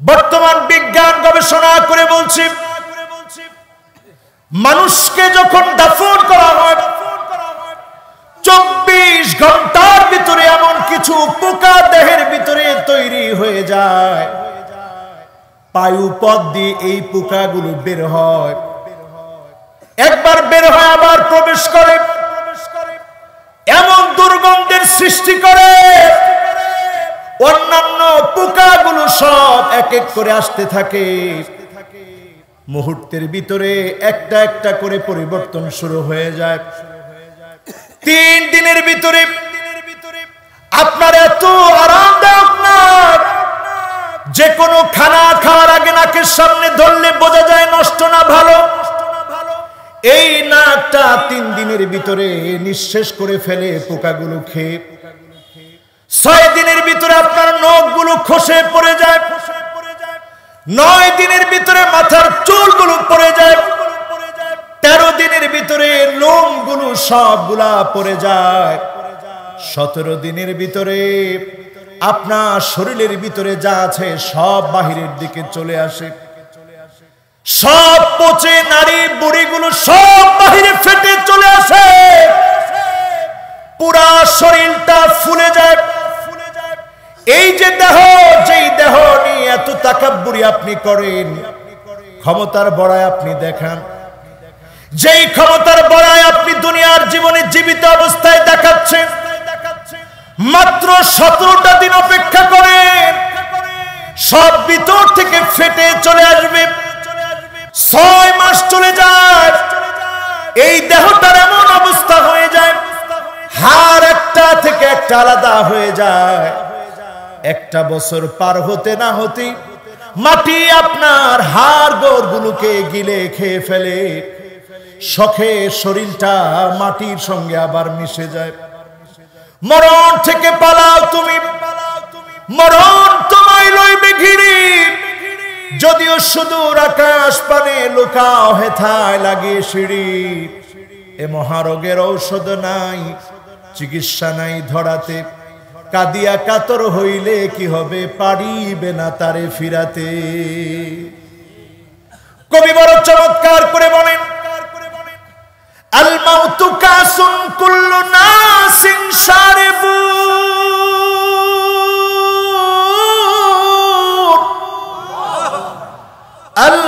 বর্তমান বিজ্ঞান গবেষণা করে বলছি, মানুষকে যখন দাফন করা হয়, চব্বিশ ঘণ্টার ভিতরে এমন কিছু পোকা দেহের ভিতরে তৈরি হয়ে যায়। পায়ু পথ দিয়ে এই পোকাগুলো বের হয়। একবার বের হয় আবার প্রবেশ করে। এমন দুর্গন্ধের সৃষ্টি করে। অন্যান্য পোকাগুলো সব এক এক করে আসতে থাকে। মুহূর্তের ভিতরে একটা একটা করে পরিবর্তন শুরু হয়ে যায়। তিন দিনের ভিতরে আপনার এত আরামদায়ক না, যে কোনো খানা খাওয়ার আগে নাকের সামনে ধরলে বোঝা যায় নষ্ট না ভালো। এই নাকটা তিন দিনের ভিতরে নিঃশেষ করে ফেলে পোকাগুলো খেয়ে ছয় দিনের ভিতরে আপনার নখগুলো খসে পড়ে যায়। নয় দিনের ভিতরে মাথার চুলগুলো পড়ে যায়। তেরো দিনের ভিতরে লোমগুলো সবগুলা পড়ে যায়। সতেরো দিনের ভিতরে আপনার শরীরের ভিতরে যা আছে সব বাহিরের দিকে চলে আসে। সব পচে নারী বুড়িগুলো সব বাহিরে ফেটে চলে আসে। পুরা শরীরটা ফুলে যায়। এই যে দেহ, যেই দেহ নিয়ে এত তাকাব্বুরি আপনি করেন, ক্ষমতার বড়ায় আপনি দেখান। যেই ক্ষমতার বড়ায় আপনি দুনিয়ার জীবনে জীবিত অবস্থায় দেখাচ্ছেন, মাত্র সতেরোটা দিন অপেক্ষা করেন, সব ভিতর থেকে ফেটে চলে আসবে। ছয় মাস চলে যায়, এই দেহটার এমন অবস্থা হয়ে যায় হার একটা থেকে একটা আলাদা হয়ে যায়। একটা বছর পার হতে না হতে মাটি আপনার হাড় গোড়গুলোকে গিলে খেয়ে ফেলে। শখে শরীরটা মাটির সঙ্গে আবার মিশে যায়। মরণ থেকে পালাও তুমি। মরণ তোমায় লইবে ঘিরি। যদিও সুদূর আকাশ পানে লুকাও হেথায় লাগিয়ে সিঁড়ি। এ মহারোগের ঔষধ নাই, চিকিৎসা নাই ধরাতে। কাদিয়া কাতর হইলে কি হবে? পারিবে না তারে ফিরাতে। কবি বড় চমৎকার করে বলেন আল মাউতু কাসুন কুল্লু নাসিন শারিবু আল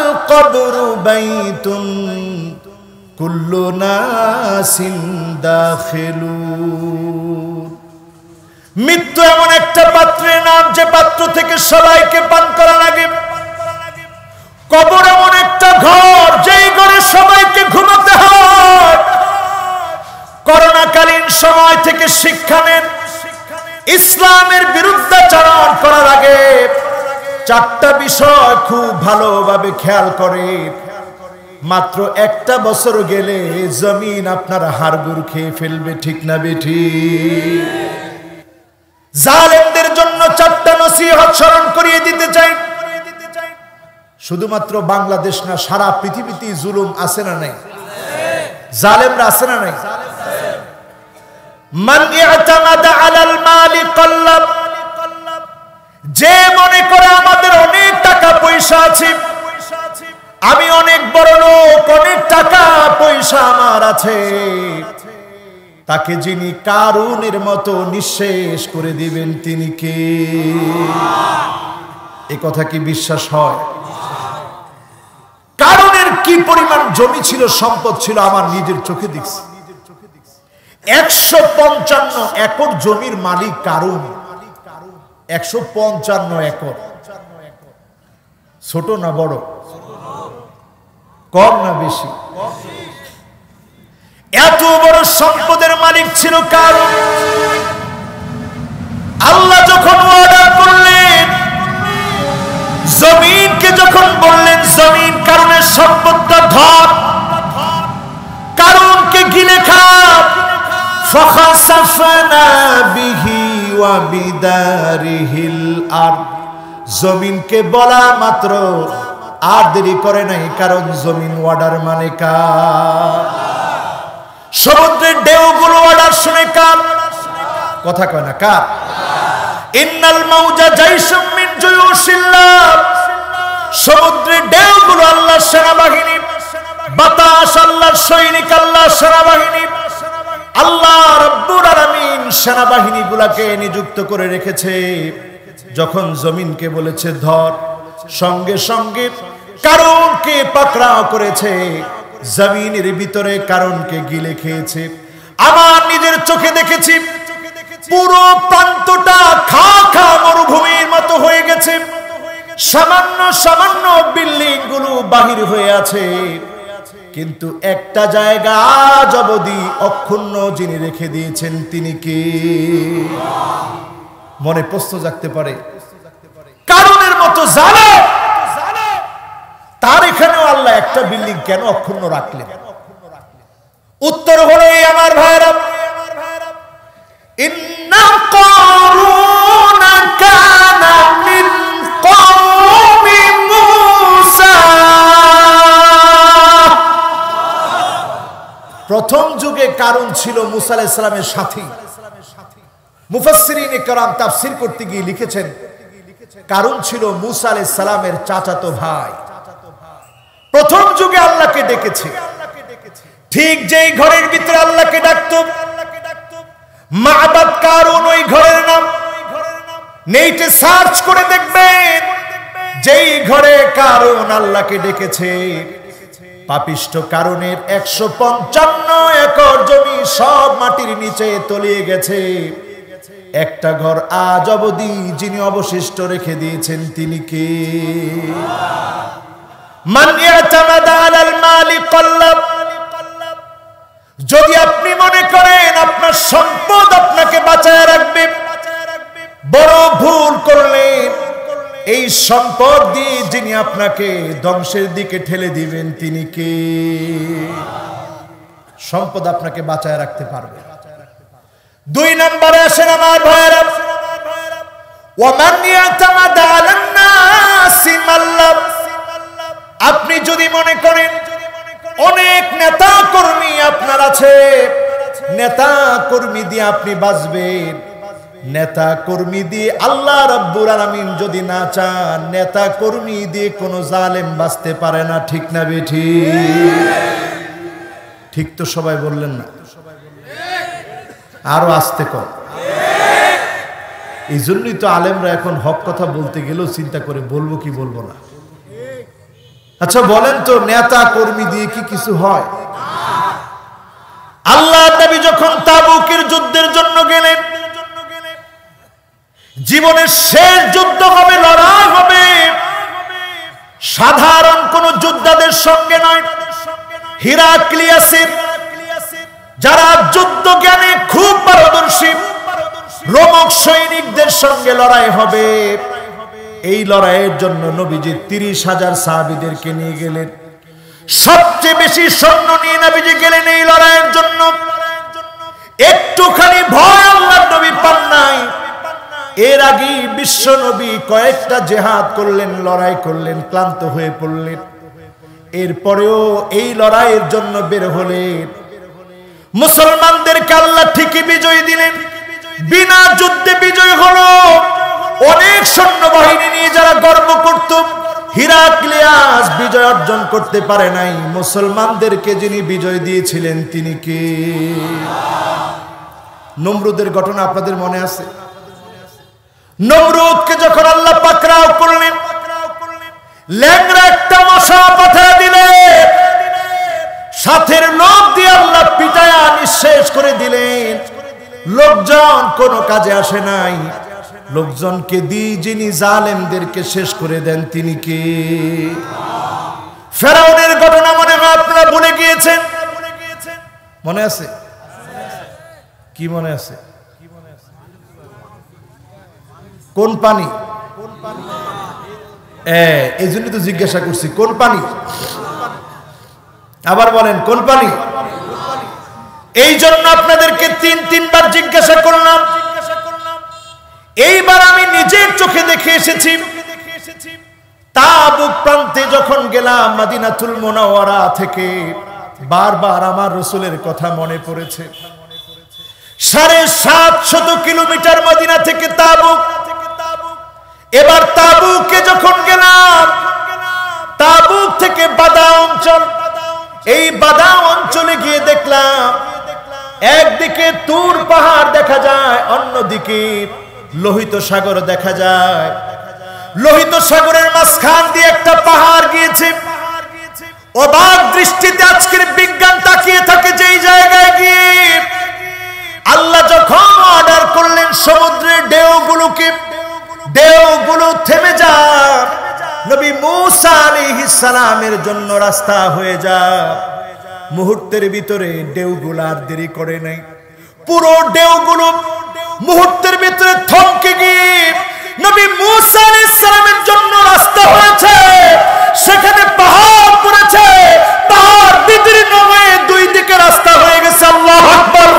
মৃত্যু এমন একটা পাত্রের নাম যে পাত্র থেকে সবাইকে পান করা লাগে কবর এমন একটা ঘর যেই ঘরে সবাইকে ঘুমাতে হয়। করোনাকালীন সময় থেকে শিক্ষা নেন, ইসলামের বিরুদ্ধাচরণ করার আগে চারটা বিষয় খুব ভালোভাবে খেয়াল করে। মাত্র একটা বছর গেলে জমিন আপনার হাড়গুড় খেয়ে ফেলবে, ঠিক না বেঠি জালেমদের জন্য চারটা নসিহত স্মরণ করিয়ে দিতে চাই। শুধুমাত্র বাংলাদেশ না, সারা পৃথিবীতে জুলুম আছে না নাই? জালেমরা আছে না নাই? যে মনে করে আমাদের অনেক টাকা পয়সা আছে, আমি অনেক বড় লোক, অনেক টাকা পয়সা আমার আছে। তাকে যিনি কারুনের মতো নিঃশেষ করে দিবেন, তিনি কে? এ কথা কি বিশ্বাস হয়? কারণের কি পরিমাণ জমি ছিল, সম্পদ ছিল, আমার নিজের চোখে দেখছি। একশো পঞ্চান্ন একর জমির মালিক কারণ একশো পঞ্চান্ন একর। ছোট না বড়? কম না বেশি? এত বড় সম্পদের মালিক ছিল কারণ আল্লাহ যখন অর্ডার করলেন, জমিনকে যখন বললেন, জমিন কারণের সম্পদটা ধর কারণকে গিলে খা জমিনকে বলা মাত্র আর দেরি করে নাই, কারণ জমিন ওয়াডার কার সমুদ্রের ঢেউগুলো অর্ডার শুনে কার? কথা কয় না, কার? ইন্নাল মাউজা জাইসুম মিন জুয়ুশিল্লাহ সেনাবাহিনী, বাতাস আল্লাহর সৈনিক, আল্লাহর সেনাবাহিনী, আল্লাহ রব্বুল আলামিন সেনাবাহিনী গুলাকে নিযুক্ত করে রেখেছে। যখন জমিনকে বলেছে ধর, সঙ্গে সঙ্গে কারণকে পাকড়াও করেছে। জমিনের ভিতরে কারণকে গিলে খেয়েছে। আমার নিজের চোখে দেখেছি, পুরো প্রান্তটা খা খা মরুভূমির মতো হয়ে গেছে। সামান্য সামান্য বিল্ডিংগুলো বাহির হয়ে আছে। কিন্তু একটা জায়গা আজ অবধি অক্ষুণ্ণ যিনি রেখে দিয়েছেন তিনি কে? মনে প্রশ্ন জাগতে পারে। কারণের মতো জানো তার এখানেও আল্লাহ একটা বিল্ডিং কেন অক্ষুণ্ণ রাখলেন উত্তর হলো এই আমার ভাইরা ইন্না قارون كان من قوم موسى প্রথম যুগে কারণ ছিল মুসা আলাইহিস সালামের সাথী মুফাসসিরিন کرام তাফসীর করতে গিয়ে লিখেছেন কারণ ছিল মুসা আলাইহিস সালামের চাচাতো ভাই প্রথম যুগে আল্লাহকে ডেকেছে ঠিক যেই ঘরের ভিতরে আল্লাহকে ডাকতো কারণ ওই ঘরের নাম। নেইটে সার্চ করে দেখবেন, যেই ঘরে কারণ আল্লাহকে ডেকেছে। পাপিষ্ট কারণের একশো পঞ্চান্ন একর জমি সব মাটির নিচে তলিয়ে গেছে। একটা ঘর আজ অবধি যিনি অবশিষ্ট রেখে দিয়েছেন তিনি কে? যদি আপনি মনে করেন আপনার সম্পদ আপনাকে বাঁচায় রাখবে, বড় ভুল করলেন। এই সম্পদ দিয়ে যিনি আপনাকে ধ্বংসের দিকে ঠেলে দিবেন, তিনি কে? সম্পদ আপনাকে বাঁচায় রাখতে পারবে। দুই নম্বরে আসেন আমার ভাইয়েরা। ওমান ইয়াতামাদা আলান নাসি মাল্লাব। আপনি যদি মনে করেন অনেক নেতা কর্মী আপনার আছে, নেতা কর্মী দিয়ে আপনি বাঁচবেন। নেতা কর্মী দিয়ে আল্লাহ রাব্বুল আলামিন যদি না চান, নেতা কর্মী দিয়ে কোনো জালেম বাঁচতে পারে না, ঠিক না বেঠি? ঠিক তো সবাই বললেন না? আরও আসতে কর এই জন্যই তো আলেমরা এখন হক কথা বলতে গেলেও চিন্তা করে বলব কি বলব না। আচ্ছা বলেন তো, নেতা কর্মী দিয়ে কি কিছু হয়? আল্লাহ নবী যখন তাবুকের যুদ্ধের জন্য গেলেন, জীবনের শেষ যুদ্ধ হবে, লড়াই হবে। সাধারণ কোন যোদ্ধাদের সঙ্গে নয়। হিরাক্লিয়াসের, যারা যুদ্ধ জ্ঞানে খুব পারদর্শী, রোমক সৈনিকদের সঙ্গে লড়াই হবে। এই লড়াইয়ের জন্য নবীজি তিরিশ হাজার সাহাবিদেরকে নিয়ে গেলেন। সবচেয়ে বেশি স্বর্ণ নিয়ে নবীজি গেলেন এই লড়াইয়ের জন্য। একটুখানি ভয় আল্লাহ নবী পান নাই। এর আগে বিশ্ব নবী কয়েকটা জেহাদ করলেন, লড়াই করলেন, ক্লান্ত হয়ে পড়লেন। এরপরেও এই লড়াইয়ের জন্য বের হলেন। মুসলমানদেরকে আল্লাহ ঠিকই বিজয় দিলেন। বিনা যুদ্ধে বিজয় হলো। অনেক সৈন্যবাহিনী নিয়ে যারা গর্ব করত, হিরাক্লিয়াস বিজয় অর্জন করতে পারে নাই। মুসলমানদেরকে যিনি বিজয় দিয়েছিলেন, তিনি কে? নমরুদের ঘটনা আপনাদের মনে আছে? নমরুদকে যখন আল্লাহ পাকরাও করলেন ল্যাংরা একটা মশা পাঠিয়ে দিলেন সাথের লোক দিয়ে আল্লাহ পিটায়া নিঃশেষ করে দিলেন। লোকজন কোনো কাজে আসে নাই। লোকজনকে দিয়ে যিনি জালেমদেরকে শেষ করে দেন, তিনি কে? ফেরাউনের ঘটনা মনে হয় আপনারা ভুলে গিয়েছেন। মনে আছে? কি মনে আছে? কোন পানি? এই জন্য তো জিজ্ঞাসা করছি, কোন পানি? আবার বলেন, কোন পানি? এই জন্য আপনাদেরকে তিন, তিনবার জিজ্ঞাসা করলাম এইবার আমি নিজের চোখে দেখে এসেছি। তাবুক প্রান্তে যখন গেলাম মাদিনাতুল মোনাওয়ারা থেকে, বারবার আমার রসুলের কথা মনে পড়েছে। সাড়ে সাতশত কিলোমিটার মদিনা থেকে তাবুক। এবার তাবুকে যখন গেলাম, তাবুক থেকে বাদা অঞ্চল। এই বাদা অঞ্চলে গিয়ে দেখলাম, একদিকে তুর পাহাড় দেখা যায়, অন্যদিকে লোহিত সাগর দেখা যায়। লোহিত সাগরের মাঝখান দিয়ে একটা পাহাড় গিয়েছে। অবাক দৃষ্টিতে আজকের বিজ্ঞান তাকিয়ে থাকে যেই জায়গায় গিয়ে। আল্লাহ যখন অর্ডার করলেন সমুদ্রের ঢেউগুলোকে, ঢেউগুলো থেমে যা নবী মুসা আলাইহিস সালামের জন্য রাস্তা হয়ে যা মুহূর্তের ভিতরে ঢেউগুলো আর দেরি করে নাই। পুরো ঢেউগুলো মুহূর্তের ভিতরে থমকে গিয়ে নবী মুসা আলাইহিস জন্য রাস্তা হয়েছে। সেখানে পাহাড় পড়েছে। পাহাড় বিদীর্ণ হয়ে দুই দিকে রাস্তা হয়ে গেছে। আল্লাহ আকবার।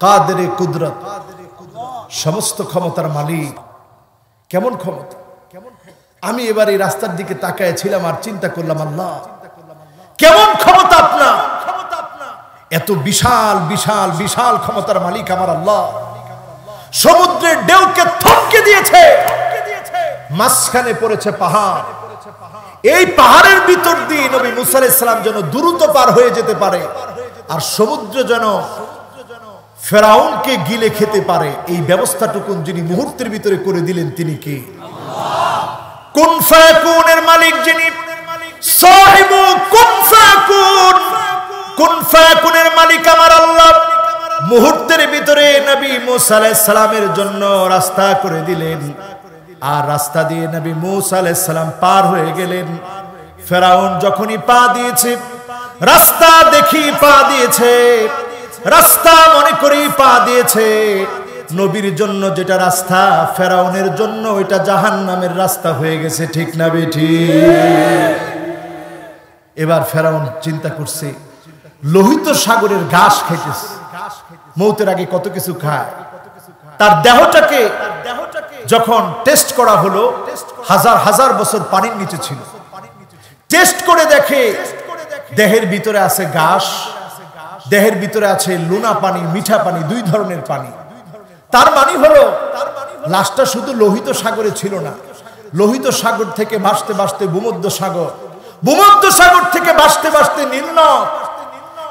কাদেরে কুদরত? সমস্ত ক্ষমতার মালিক। কেমন ক্ষমতা? আমি এবার এই রাস্তার দিকে তাকায় ছিলাম আর চিন্তা করলাম, আল্লাহ, কেমন ক্ষমতা আপনার? এত বিশাল বিশাল বিশাল ক্ষমতার মালিক আমার আল্লাহ। সমুদ্রের ঢেউকে থমকে দিয়েছে। মাঝখানে পড়েছে পাহাড়। এই পাহাড়ের ভিতর দিয়ে নবী মুসা ইসলাম যেন দ্রুত পার হয়ে যেতে পারে আর সমুদ্র যেন ফেরাউনকে গিলে খেতে পারে, এই ব্যবস্থাটুকুন যিনি মুহূর্তের ভিতরে করে দিলেন তিনি কে? কোন ফায়াকুনের মালিক যিনি? সাহিবু কোন ফায়াকুনের মালিক আমার আল্লাহ? মুহূর্তের ভিতরে নবী মুসা সালামের জন্য রাস্তা করে দিলেন। আর রাস্তা দিয়ে নবী মুসা সালাম পার হয়ে গেলেন। ফেরাউন যখনই পা দিয়েছে, রাস্তা দেখি পা দিয়েছে, রাস্তা মনে করি পা দিয়েছে। নবীর জন্য যেটা রাস্তা, ফেরাউনের জন্য ওইটা জাহান নামের রাস্তা হয়ে গেছে, ঠিক না বেঠি এবার ফেরাউন চিন্তা করছে লোহিত সাগরের ঘাস খাইতেছে মৌতের আগে কত কিছু খায়। তার দেহটাকে যখন টেস্ট করা হলো, হাজার হাজার বছর পানির নিচে ছিল। টেস্ট করে দেখে দেহের ভিতরে আছে ঘাস, দেহের ভিতরে আছে লুনা পানি, মিঠা পানি, দুই ধরনের পানি। তার মানে হলো, লাশটা শুধু লোহিত সাগরে ছিল না। লোহিত সাগর থেকে ভাসতে ভাসতে ভূমধ্য সাগর ভূমধ্য সাগর থেকে ভাসতে ভাসতে নিম্ন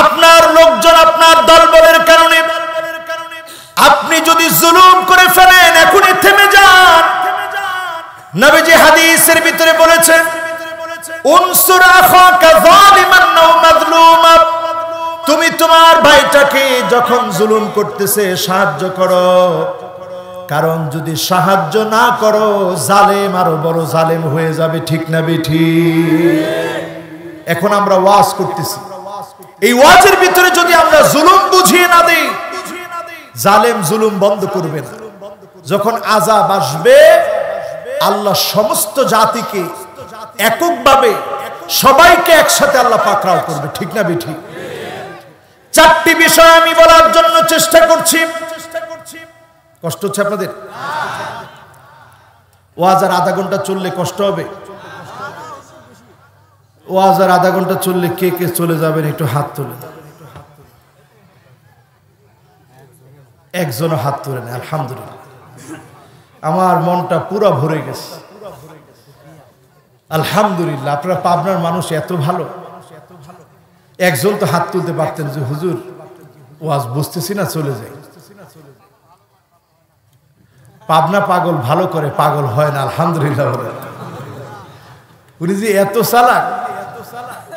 আপনার লোকজন আপনার দলবলের কারণে। আপনি যদি জুলুম করে ফেলেন, এখনই থেমে যান। নবীজি হাদিসের ভিতরে বলেছেন তুমি তোমার ভাইটাকে যখন জুলুম করতেছে, সাহায্য করো। কারণ যদি সাহায্য না করো, জালেম আরও বড় জালেম হয়ে যাবে, ঠিক না বেঠি এখন আমরা ওয়াজ করতেছি। এই ওয়াজের ভিতরে যদি আমরা জুলুম বুঝিয়ে না দেই, জালেম জুলুম বন্ধ করবে না। যখন আজাব আসবে, আল্লাহ সমস্ত জাতিকে এককভাবে সবাইকে একসাথে আল্লাহ পাকড়াও করবে। ঠিক না বেঠি? চারটি বিষয় আমি বলার জন্য চেষ্টা করছি। কষ্ট হচ্ছে আপনাদের? ওয়াজ আর আধা ঘণ্টা চললে কষ্ট হবে। ওয়াজ আর আধা ঘণ্টা চললে কে কে চলে যাবেন একটু হাত তুলে একজনও হাত তুলে নেই আলহামদুলিল্লাহ। আমার মনটা পুরো ভরে গেছে। আলহামদুলিল্লাহ, আপনারা পাবনার মানুষ এত ভালো। একজন তো হাত তুলতে পারতেন যে, হুজুর ওয়াজ বুঝতেছি না, চলে যাই। পাবনা পাগল ভালো করে, পাগল হয় না, আলহামদুলিল্লাহ উনি যে এত চালাক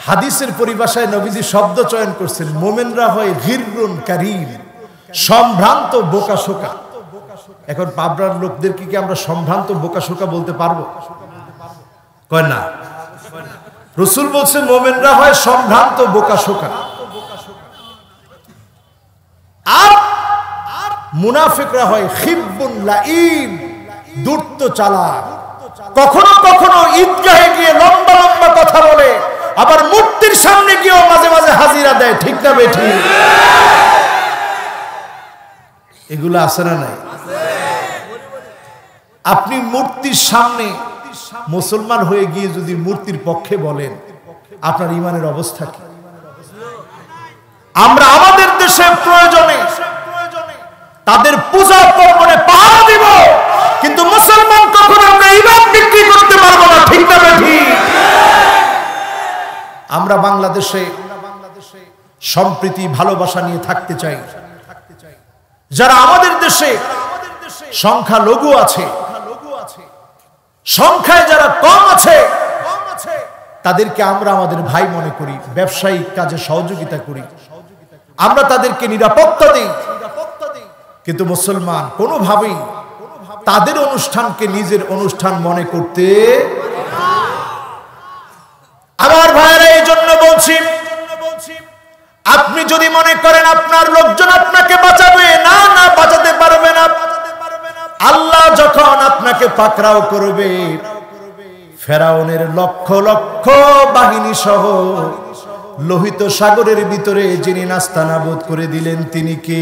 হাদিসের পরিভাষায় নবীজি শব্দ চয়ন করছেন, মোমেনরা হয় ঘিরুন কারিম, সম্ভ্রান্ত বোকা শোকা। এখন পাবনার লোকদেরকে কি আমরা সম্ভ্রান্ত বোকা শোকা বলতে পারব? কয় না। রসুল বলছেন, মোমেনরা হয় সম্ভ্রান্ত বোকা শোকা। আর মুনাফিকরা হয় খিব্বুন লাইম চালাক। কখনো কখনো ঈদগাহে গিয়ে লম্বা লম্বা কথা বলে আবার মূর্তির সামনে গিয়েও মাঝে মাঝে হাজিরা দেয়, ঠিক না বেঠি? এগুলো আছে না নাই? আপনি মূর্তির সামনে মুসলমান হয়ে গিয়ে যদি মূর্তির পক্ষে বলেন, আপনার ইমানের অবস্থা কি? আমরা আমাদের দেশের প্রয়োজনে তাদের পূজা পর্বণে পাহারা দিব, কিন্তু মুসলমান কখনো আমরা ইমান বিক্রি করতে পারব না ঠিক না ঠিক আমরা বাংলাদেশে সম্প্রীতি, ভালোবাসা নিয়ে থাকতে চাই। যারা আমাদের দেশে সংখ্যা লঘু আছে, সংখ্যায় যারা কম আছে, তাদেরকে আমরা আমাদের ভাই মনে করি, ব্যবসায়িক কাজে সহযোগিতা করি। আমরা তাদেরকে নিরাপত্তা দিই। কিন্তু মুসলমান কোনোভাবেই তাদের অনুষ্ঠানকে নিজের অনুষ্ঠান মনে করতে আমার বলছি, আপনি যদি মনে করেন আপনার লোকজন আপনাকে বাঁচাবে, না না, বাঁচাতে পারবে না। আল্লাহ যখন আপনাকে পাকরাও করবে, ফেরাউনের লক্ষ লক্ষ বাহিনী সহ লোহিত সাগরের ভিতরে যিনি নাস্তানাবোধ করে দিলেন, তিনি কে?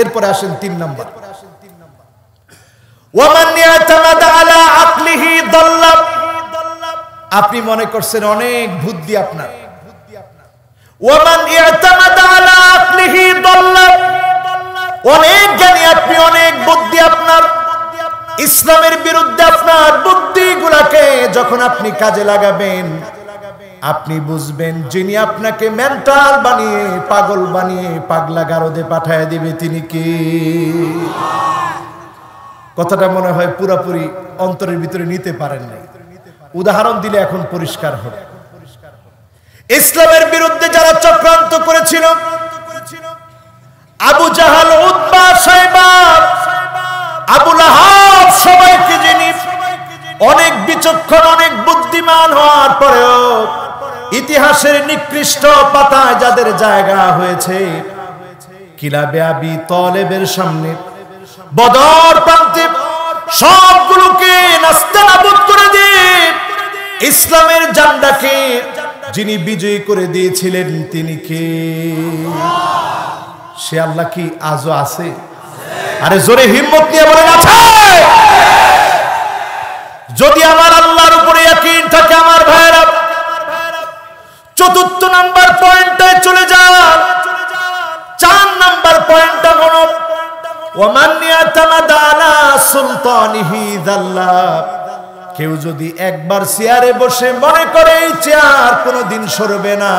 এরপরে আসেন তিন নম্বর। আপনি মনে করছেন অনেক বুদ্ধি আপনার। অনেক জ্ঞানী আপনি, অনেক বুদ্ধি আপনার। ইসলামের বিরুদ্ধে আপনার যখন আপনি কাজে লাগাবেন, আপনি বুঝবেন যিনি আপনাকে মেন্টাল বানিয়ে, পাগল বানিয়ে, পাগলা গারদে পাঠায় দিবে তিনি কি? কথাটা মনে হয় পুরাপুরি অন্তরের ভিতরে নিতে পারেন নাই। উদাহরণ দিলে এখন পরিষ্কার হবে। ইসলামের বিরুদ্ধে যারা চক্রান্ত করেছিল, আবু জাহাল উদ্বা আবুল সবাইকে যিনি অনেক বিচক্ষণ, অনেক বুদ্ধিমান হওয়ার পরেও ইতিহাসের নিকৃষ্ট পাতায় যাদের জায়গা হয়েছে, কিলাবে আবি তলেবের সামনে, বদর প্রান্তে সবগুলোকে নাস্তানাবুদ করে ইসলামের জান্ডাকে যিনি বিজয়ী করে দিয়েছিলেন, তিনি কে? সে আল্লাহ কি আজও আছে? আরে জোরে হিম্মত নিয়ে বলেন, আছে! যদি আমার আল্লাহর উপরে ইয়াকিন থাকে আমার ভাইরা চতুর্থ নাম্বার পয়েন্টে চলে যান। চার নাম্বার পয়েন্টটা হলো ওমান আলা সুলতানিহি দাল্লা কেউ যদি একবার চেয়ারে বসে মনে করে এই চেয়ার কোনোদিন সরবে না।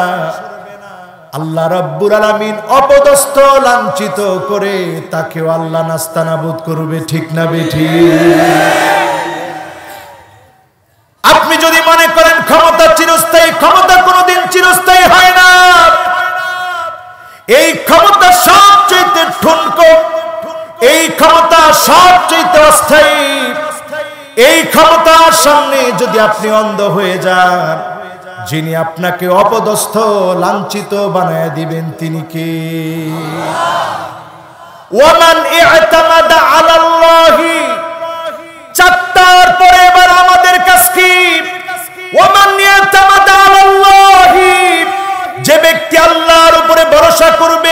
আল্লাহ রব্বুর আলামিন অপদস্থ, লাঞ্ছিত করে তাকেও আল্লাহ নাস্তানাবুদ করবে, ঠিক না বেঠি? আপনি যদি মনে করেন ক্ষমতা চিরস্থায়ী, ক্ষমতা কোনোদিন চিরস্থায়ী হয় না। এই ক্ষমতা সবচেয়ে ঠুনকো এই ক্ষমতা সবচেয়ে অস্থায়ী। এই ক্ষমতার সামনে যদি আপনি অন্ধ হয়ে যান, যিনি আপনাকে অপদস্থ, লাঞ্ছিত বানায় দিবেন তিনি কে? ওয়ামান ইআতামাদা আলাল্লাহি, চারটার পরে এবার আমাদের কাছ কি? ওয়ামান ইআতামাদা আলাল্লাহি, যে ব্যক্তি আল্লাহর উপরে ভরসা করবে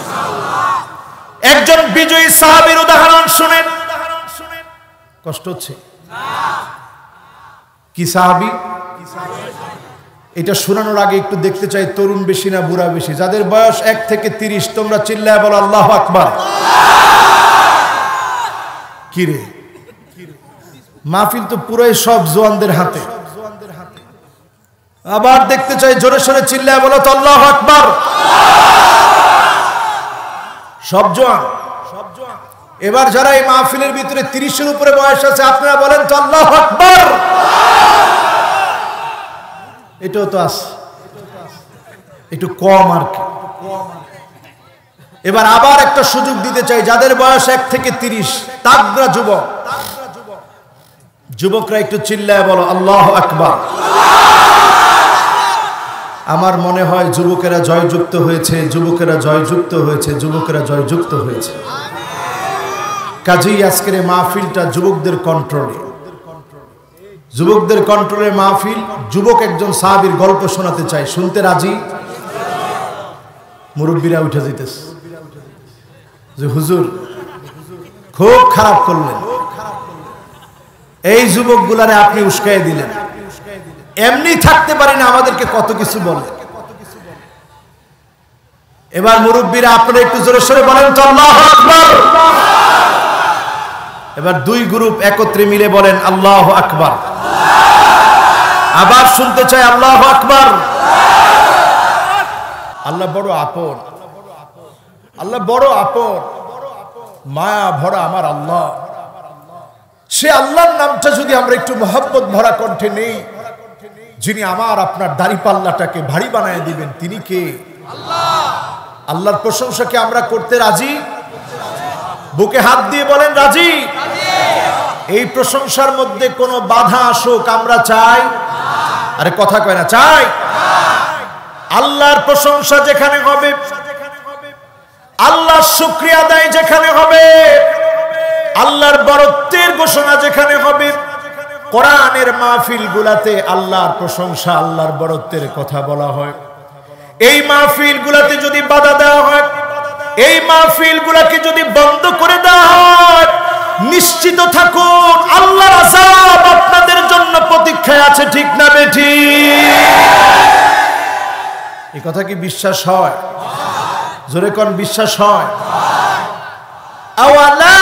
একজন বিজয়ী সাহাবীর উদাহরণ শুনেন। কষ্ট হচ্ছে? কি সাহাবি? এটা শোনানোর আগে একটু দেখতে চাই, তরুণ বেশি না বুড়া বেশি? যাদের বয়স এক থেকে তিরিশ, তোমরা চিল্লায় বলো, আল্লাহ আকবার। কিরে মাহফিল তো পুরোই সব জোয়ানদের হাতে। আবার দেখতে চাই, জোরে সোরে চিল্লায় বলো তো, আল্লাহ আকবার। সব জোয়ান। এবার যারা এই মাহফিলের ভিতরে তিরিশের উপরে বয়স আছে, আপনারা বলেন তো আল্লাহ আকবর। এটাও তো আছে। একটু কম আর কি। এবার আবার একটা সুযোগ দিতে চাই, যাদের বয়স এক থেকে তিরিশ, তাগরা যুবক। যুবকরা একটু চিল্লায় বলো, আল্লাহ আকবার। আমার মনে হয় যুবকেরা জয়যুক্ত হয়েছে, যুবকেরা জয়যুক্ত হয়েছে, যুবকেরা জয়যুক্ত হয়েছে। কাজেই আজকের মাহফিলটা যুবকদের কন্ট্রোলে যুবকদের কন্ট্রোলে মাহফিল, যুবক একজন সাহাবির গল্প শোনাতে চাই শুনতে রাজি? মুরব্বীরা উঠে যেতেছে। যে হুজুর, খুব খারাপ করলেন। এই যুবকগুলারে আপনি উস্কাই দিলেন। এমনি থাকতে পারি না, আমাদেরকে কত কিছু বলে। এবার মুরব্বীরা আপনারা একটু জোরে সরে বলেন এবার দুই গ্রুপ একত্রে মিলে বলেন, আল্লাহ আকবার। আবার শুনতে চাই, আল্লাহ আকবার। আল্লাহ বড় আপন। আল্লাহ বড় আপন। মায়া ভরা আমার আল্লাহ। সে আল্লাহর নামটা যদি আমরা একটু মহব্বত ভরা কণ্ঠে নেই যিনি আমার আপনার দাড়ি পাল্লাটাকে ভারী বানায় দিবেন, তিনি কে? আল্লাহর প্রশংসাকে আমরা করতে রাজি? বুকে হাত দিয়ে বলেন, রাজি। এই প্রশংসার মধ্যে কোনো বাধা আসুক, আমরা চাই। আরে কথা কয় না, চাই। আল্লাহর প্রশংসা যেখানে হবে, আল্লাহর শুক্রিয়া দেয় যেখানে হবে, আল্লাহর বরত্বের ঘোষণা যেখানে হবে কোরআনের মাহফিল গুলাতে আল্লাহর প্রশংসা, আল্লাহর বরত্বের কথা বলা হয়। এই মাহফিল গুলাতে যদি বাধা দেওয়া হয়, এই মাহফিল গুলাকে যদি বন্ধ করে দেওয়া হয়, নিশ্চিত থাকুন, আল্লাহর আজাব আপনাদের জন্য প্রতীক্ষায় আছে, ঠিক না বেঠি? এই কথা কি বিশ্বাস হয়? জোরে কোন বিশ্বাস হয়? আওয়ালা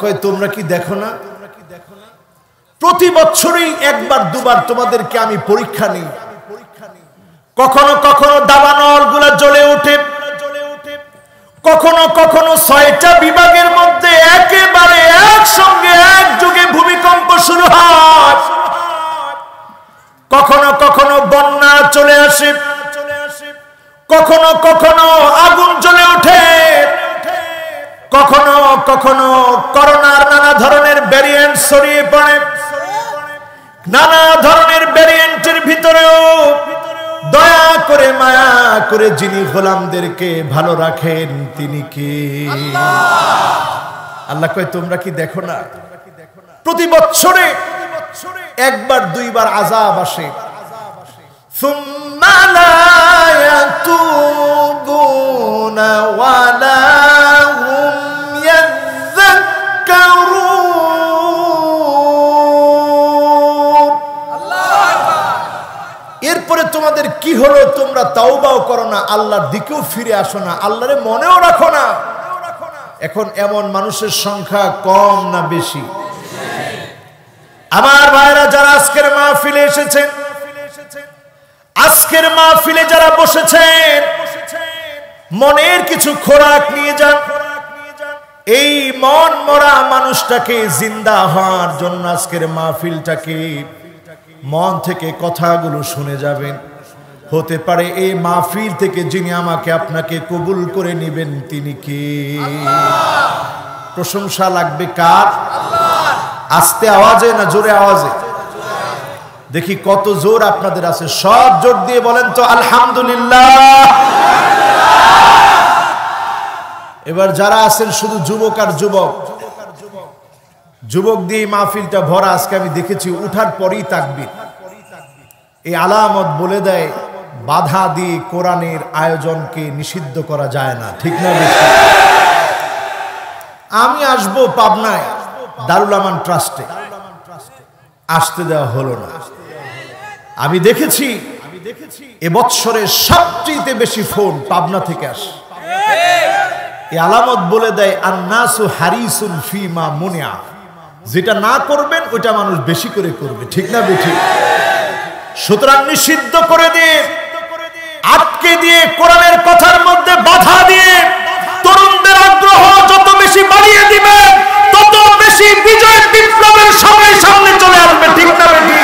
কয়, তোমরা কি দেখো না? প্রতি বছরই একবার, দুবার তোমাদেরকে আমি পরীক্ষা নিই। কখনো কখনো দাবানলগুলা জ্বলে ওঠে। কখনো কখনো ছয়টা বিভাগের মধ্যে একেবারে একসঙ্গে এক যুগে ভূমিকম্প শুরু হয়। কখনো কখনো বন্যা চলে আসে। কখনো কখনো আগুন জ্বলে ওঠে। কখনো কখনো করোনার নানা ধরনের ভ্যারিয়েন্ট ছড়িয়ে পড়ে। নানা ধরনের ভ্যারিয়েন্টের ভিতরেও দয়া করে মায়া করে যিনি গোলামদেরকে ভালো রাখেন তিনি কি? আল্লাহ! কয় তোমরা কি দেখো না? প্রতি বছরে একবার দুইবার আজাব আসে। সুম্মালা ইয়াতুবুনা ওয়ালা তোমাদের কি হলো? তোমরা তাওবাও করো না, আল্লাহর দিকেও ফিরে আসো না, আল্লাহরে মনেও রাখো না। এখন এমন মানুষের সংখ্যা কম না বেশি? আমার ভাইরা, যারা আজকের মাহফিলে এসেছেন, আজকের মাহফিলে যারা বসেছেন, মনের কিছু খোরাক নিয়ে যান। এই মন মরা মানুষটাকে জিন্দা হওয়ার জন্য আজকের মাহফিলটাকে মন থেকে কথাগুলো শুনে যাবেন। হতে পারে এই মাহফিল থেকে যিনি আমাকে আপনাকে কবুল করে নেবেন, তিনি কে? প্রশংসা লাগবে কার? আস্তে আওয়াজে না জোরে আওয়াজে? দেখি কত জোর আপনাদের আছে। সব জোর দিয়ে বলেন তো, আলহামদুলিল্লাহ। এবার যারা আছেন শুধু যুবক আর যুবক যুবক দিয়ে মাহফিলটা ভরা, আজকে আমি দেখেছি, উঠার পরেই তাকবির। এই আলামত বলে দেয় বাধা দিয়ে কোরআনের আয়োজনকে নিষিদ্ধ করা যায় না, ঠিক না আমি আসব পাবনায়, দারুল আমান ট্রাস্টে। আসতে দেওয়া হলো না। আমি দেখেছি আমি দেখেছি এবছরে সবচেয়ে বেশি ফোন পাবনা থেকে আসে। এই আলামত বলে দেয় আর আন্নাসু হারিসুন ফিমা মুনিয়া। যেটা না করবেন, ওইটা মানুষ বেশি করে করবে, ঠিক না বেঠি সুতরাং নিষিদ্ধ করে দিয়ে আটকে দিয়ে কোরআনের কথার মধ্যে বাধা দিয়ে তরুণদের আগ্রহ যত বেশি বাড়িয়ে দিবে, তত বেশি বিজয় বিপ্লবের সবাই সামনে চলে আসবে। ঠিক না বেঠি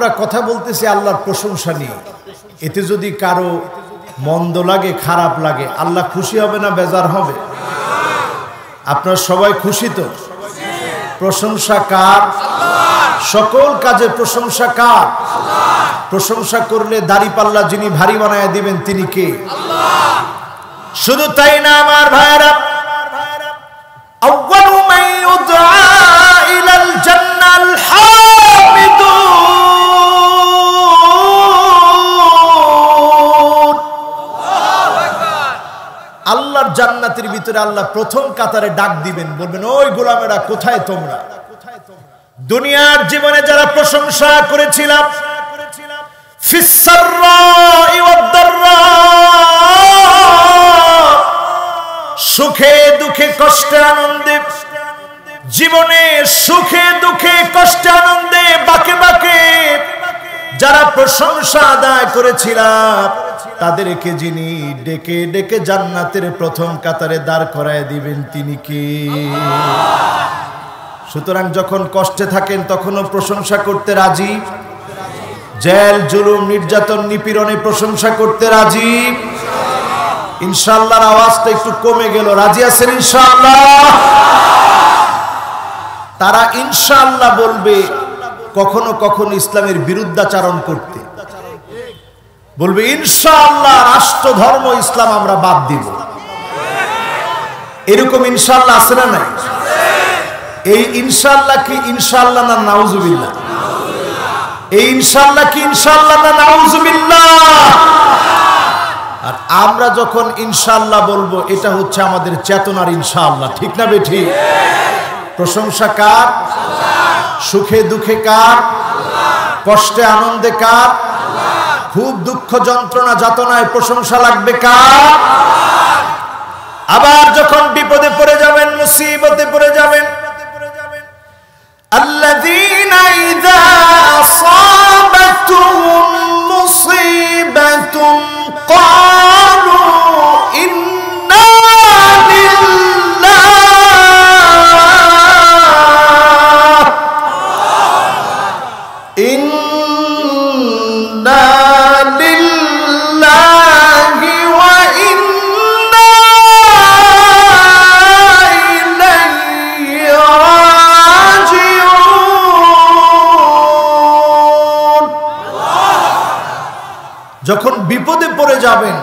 আমরা কথা বলতেছি আল্লাহর প্রশংসা নিয়ে এতে যদি কারো মন্দ লাগে খারাপ লাগে আল্লাহ খুশি হবে না বেজার হবে আপনার সবাই খুশি তো প্রশংসা কার সকল কাজে প্রশংসা কার প্রশংসা করলে দাড়ি পাল্লা যিনি ভারী বানায় দিবেন তিনি কে শুধু তাই না আমার ভাইরা أول من يدعى إلى الجنة الحامدون আল্লাহর জান্নাতের ভিতরে আল্লাহ প্রথম কাতারে ডাক দিবেন, বলবেন, ওই গোলামেরা, কোথায় তোমরা? দুনিয়ার জীবনে যারা প্রশংসা করেছিলাম সুখে দুঃখে কষ্টে আনন্দে, জীবনে সুখে দুঃখে কষ্টে আনন্দে, বাকে বাকে যারা প্রশংসা আদায় করেছিলাম, তাদেরকে যিনি ডেকে ডেকে জান্নাতের প্রথম কাতারে দাঁড় করায় দিবেন, তিনি কি? সুতরাং যখন কষ্টে থাকেন, তখনও প্রশংসা করতে রাজি। জেল, জুলুম, নির্যাতন, নিপীড়নে প্রশংসা করতে রাজি। ইনশাল্লাহর আওয়াজটা একটু কমে গেল। রাজি আছেন ইনশাল্লাহ তারা ইনশাল্লাহ বলবে কখনো কখনো ইসলামের বিরুদ্ধাচারণ করতে। বলবে ইনশাল্লাহ রাষ্ট্র ধর্ম ইসলাম আমরা বাদ দিব। এরকম ইনশাল্লাহ আছে না নাই? এই ইনশাল্লাহ কি ইনশাল্লাহ না নাউজুবিল্লাহ? এই ইনশাল্লাহ কি ইনশাল্লাহ না নাউজুবিল্লাহ? আর আমরা যখন ইনশাল্লাহ বলব, এটা হচ্ছে আমাদের চেতনার ইনশাল্লাহ ঠিক না বেঠি প্রশংসা কার? সুখে দুঃখে কার? কষ্টে আনন্দে কার? খুব দুঃখ যন্ত্রণা যাতনায় প্রশংসা লাগবে কার? আবার যখন বিপদে পড়ে যাবেন, মুসিবতে পড়ে যাবেন আল্লাহ যাবেন।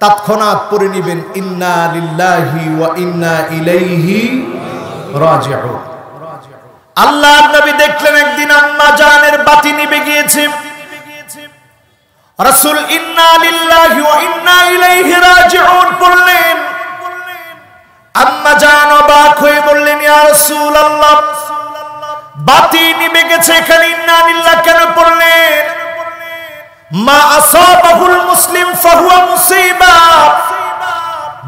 তৎক্ষণাৎ পড়ে নিবেন ইন্না লিল্লাহি ওয়া ইন্না ইলাইহি রাজিউন। আল্লাহর নবী দেখলেন একদিন আম্মা জানের বাতি নিভে গিয়েছে। রাসূল ইন্না লিল্লাহি ওয়া ইন্না ইলাইহি রাজিউন পড়লেন আম্মা জান অবাক হয়ে বললেন ইয়া রাসূলুল্লাহ বাতি নিভে গেছে এখানে ইন্না লিল্লাহ কেন পড়লেন? মা মুসলিম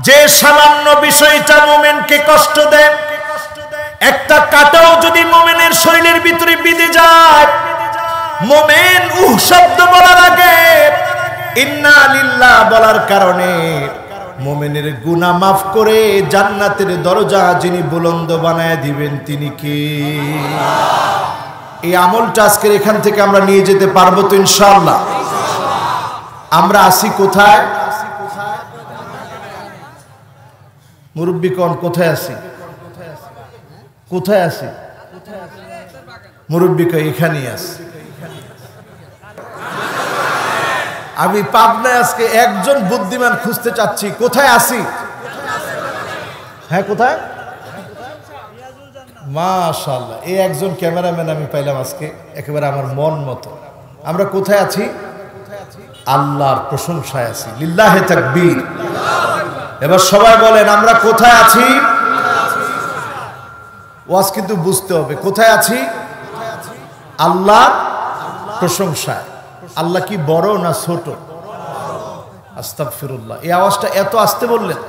যে সামান্য বিষয়টা মোমেনকে কষ্ট দেয়, একটা কাটাও যদি মোমেনের শরীরের ভিতরে বিঁধে যায়, মোমেন উহ শব্দ ইন্না লিল্লাহ বলার কারণে মোমেনের গুনাহ মাফ করে জান্নাতের দরজা যিনি বুলন্দ বানায় দিবেন তিনি কি? এই আমলটা আজকের এখান থেকে আমরা নিয়ে যেতে পারব তো ইনশাআল্লাহ। আমরা আসি কোথায়? মুরব্বী কন, কোথায় আছি কোথায় আছি মুরব্বীকে এখানেই আছে আমি পাবনায় আজকে একজন বুদ্ধিমান খুঁজতে চাচ্ছি। কোথায় আসি? হ্যাঁ কোথায়? মাশাল্লাহ এই একজন ক্যামেরাম্যান আমি পাইলাম আজকে, একেবারে আমার মন মতো। আমরা কোথায় আছি? আল্লাহর প্রশংসায় আছি। লিল্লাহে তাকবীর। এবার সবাই বলেন, আমরা কোথায় আছি? ওয়াজ কিন্তু বুঝতে হবে, কোথায় আছি? আল্লাহ প্রশংসায়। আল্লাহ কি বড় না ছোট? আস্তাগফিরুল্লাহ। এই আওয়াজটা এত আসতে বললেন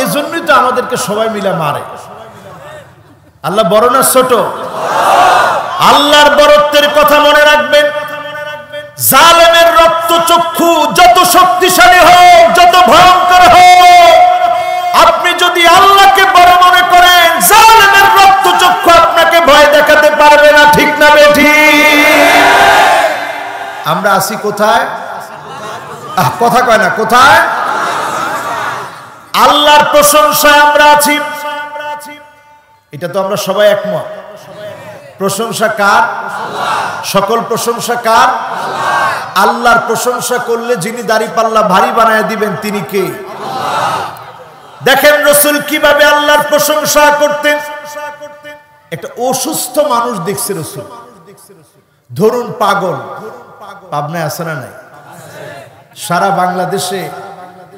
এই জন্যই তো আমাদেরকে সবাই মিলে মারে। আল্লাহ বড় না ছোট? আল্লাহর বরত্বের কথা মনে রাখবেন। জালেমের রক্ত চক্ষু যত শক্তিশালী হোক, যত ভয়ঙ্কর হোক, আপনি যদি আল্লাহকে বড় মনে করেন, জালেমের রক্ত চক্ষু আপনাকে ভয় দেখাতে পারবে না, ঠিক না বেঠি? আমরা আসি কোথায়? কথা কয় না, কোথায়? আল্লাহর প্রশংসায় আমরা আছি। এটা তো আমরা সবাই একমত। প্রশংসা কার? সকল প্রশংসা কার? আল্লাহর প্রশংসা করলে যিনি দাড়ি পাল্লা ভারী বানায় দিবেন, তিনি কে? দেখেন রসুল কীভাবে আল্লাহর প্রশংসা করতেন। একটা অসুস্থ মানুষ দেখছে রসুল। ধরুন পাগল। পাবনায় আছে না নাই? সারা বাংলাদেশে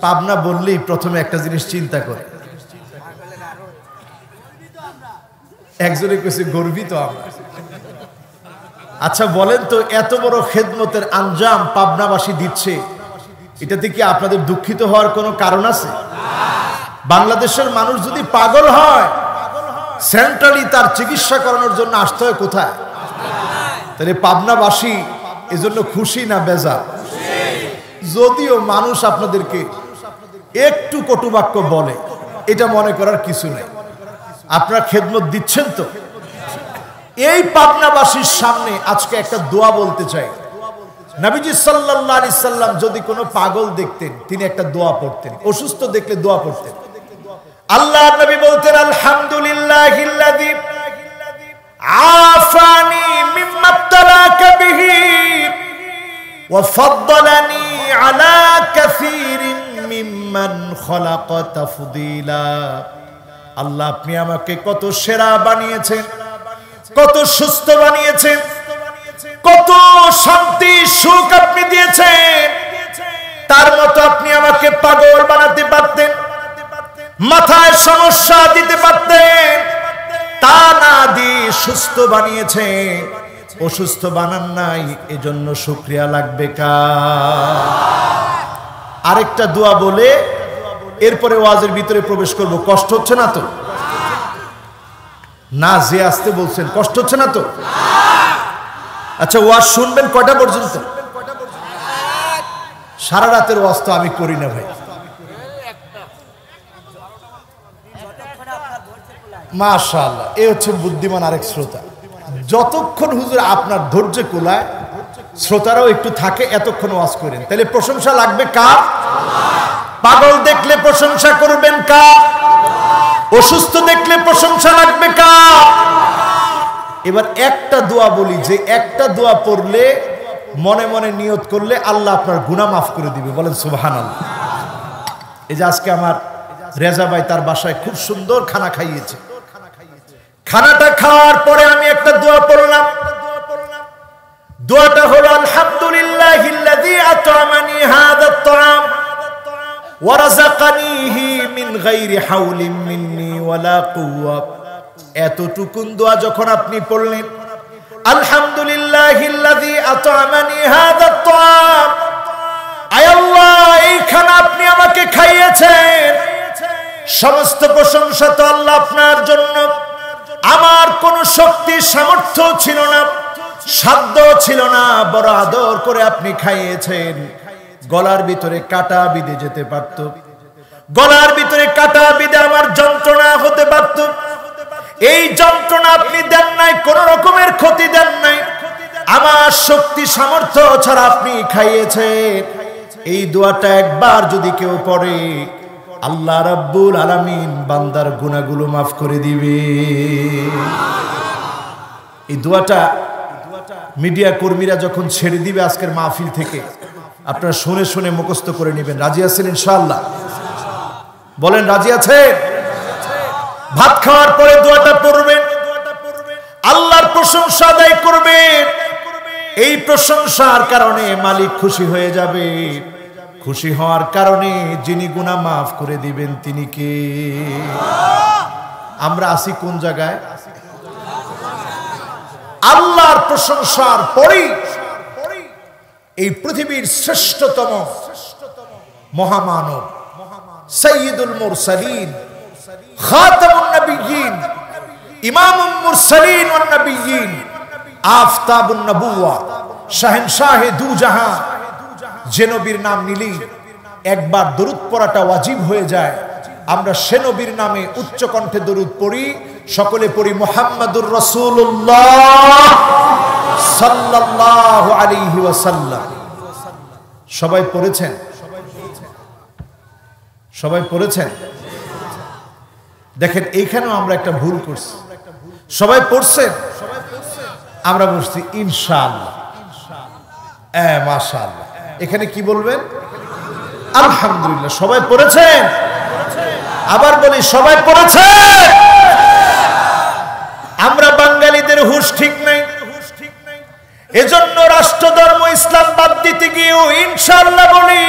পাবনা বললেই প্রথমে একটা জিনিস চিন্তা করে। একজনে কেছে গর্বিত আমরা। আচ্ছা বলেন তো, এত বড় খেদমতের আঞ্জাম পাবনাবাসী দিচ্ছে, এটাতে কি আপনাদের দুঃখিত হওয়ার কোনো কারণ আছে? বাংলাদেশের মানুষ যদি পাগল হয় সেন্ট্রালি তার চিকিৎসা করানোর জন্য আসতে হয় কোথায়? তাহলে পাবনাবাসী এজন্য খুশি না বেজা যদিও মানুষ আপনাদেরকে একটু কটুবাক্য বলে, এটা মনে করার কিছু নেই। আপনার খেদমত দিচ্ছেন তো? এই পাবনাবাসীর সামনে আজকে একটা দোয়া বলতে চাই। নাবিজি সাল্লাহ আলি সাল্লাম যদি কোনো পাগল দেখতেন, তিনি একটা দোয়া পড়তেন। অসুস্থ দেখলে দোয়া পড়তেন। আল্লাহ নবী বলতেন, আলহামদুলিল্লাহ আফানি মিম্মাত্তালাকা বিহি আলা কাসীরিন মিম্মান খালাকা তাফদীলা। আল্লাহ, আপনি আমাকে কত সেরা বানিয়েছেন, কত সুস্থ বানিয়েছেন, কত শান্তি, সুখ আপনি দিয়েছেন। তার মতো আপনি আমাকে পাগল বানাতে পারতেন, মাথায় সমস্যা দিতে পারতেন, তা না দিয়ে সুস্থ বানিয়েছেন। অসুস্থ বানান নাই, এজন্য শুক্রিয়া লাগবে কা আরেকটা দোয়া বলে এরপরে ওয়াজের ভিতরে প্রবেশ করব। কষ্ট হচ্ছে না তো? না, যে আসতে বলছেন, কষ্ট হচ্ছে না তো? আচ্ছা ওয়াজ শুনবেন কয়টা পর্যন্ত? সারা রাতের ওয়াজ তো আমি করি না ভাই। মাশাআল্লাহ, এ হচ্ছে বুদ্ধিমান আরেক শ্রোতা। যতক্ষণ হুজুর আপনার ধৈর্য কোলায়, শ্রোতারাও একটু থাকে, এতক্ষণ ওয়াজ করেন। তাহলে প্রশংসা লাগবে কার? পাগল দেখলে প্রশংসা করবেন কার? অসুস্থ দেখলে প্রশংসা লাগবে কার? এবার একটা দোয়া বলি, যে একটা দোয়া পড়লে, মনে মনে নিয়ত করলে আল্লাহ আপনার গুনাহ মাফ করে দিবে। বলেন সুবহান এই যে আজকে আমার রেজা ভাই তার বাসায় খুব সুন্দর খানা খাইয়েছে। খানাটা খাওয়ার পরে আমি একটা দোয়া পড়লাম। দোয়াটা হলো আলহামদুলিল্লাহ এতটুকুন দোয়া যখন আপনি পড়লেন আলহামদুলিল্লাহ ইল্লাযী আত'আমানি হাযা আত-তা'আম আয় আল্লাহ এই খানা আপনি আমাকে খাইয়েছেন। সমস্ত প্রশংসা তো আল্লাহ আপনার জন্য। আমার কোন শক্তি সামর্থ্য ছিল না সাধ্য ছিল না, বড় আদর করে আপনি খাইয়েছেন। গলার ভিতরে কাটা বিদে যেতে পারত। গলার ভিতরে কাটা বিদে আমার যন্ত্রণা হতে পারত। এই যন্ত্রণা আপনি দেন নাই, কোন রকমের ক্ষতি দেন নাই। আমার শক্তি, সামর্থ্য ছাড়া আপনি খাইয়েছেন। এই দোয়াটা একবার যদি কেউ পড়ে, আল্লাহ রাব্বুল আলামিন বান্দার গুনাহগুলো মাফ করে দিবে। এই দোয়াটা মিডিয়া কর্মীরা যখন ছেড়ে দিবে আজকের মাহফিল থেকে আপনারা শুনে শুনে মুখস্থ করে নেবেন। রাজি আছেন ইনশাআল্লাহ? বলেন, রাজি আছেন? ভাত খাওয়ার পরে দোয়াটা পড়বেন। আল্লাহর প্রশংসা আদায় করবেন। এই প্রশংসার কারণে মালিক খুশি হয়ে যাবে। খুশি হওয়ার কারণে যিনি গুণা মাফ করে দিবেন, তিনি কে? আমরা আসি কোন জায়গায়? আল্লাহর প্রশংসার পরেই এই পৃথিবীর শ্রেষ্ঠতম মহামানব সৈয়দুল মুরসালিন, খাতামুন নবিয়্যিন ইমামুল মুরসালিন ওয়ান নবিয়্যিন, আফতাবুন নবুওয়া, শাহেনশাহে দু জাহান যে নবীর নাম নিলি একবার দরুদ পড়াটা ওয়াজিব হয়ে যায়। আমরা সে নবীর নামে উচ্চ কণ্ঠে দরুদ পড়ি, সকলে পড়ি মোহাম্মদুর রসুল্লাহ সাল্লাল্লাহু আলাইহি ওয়াসাল্লাম। সবাই পড়েছেন? সবাই পড়েছেন? দেখেন, এইখানেও আমরা একটা ভুল করছি। সবাই পড়ছেন? আমরা বলছি, ইনশাআল্লাহ। এখানে কি বলবেন? আলহামদুলিল্লাহ, সবাই পড়েছেন? আবার বলি, সবাই পড়েছেন? আমরা বাঙালিদের হুশ ঠিক নাই। এজন্য রাষ্ট্র ধর্ম ইসলাম বাদ দিতে গিয়েও ইনশাআল্লাহ বলি,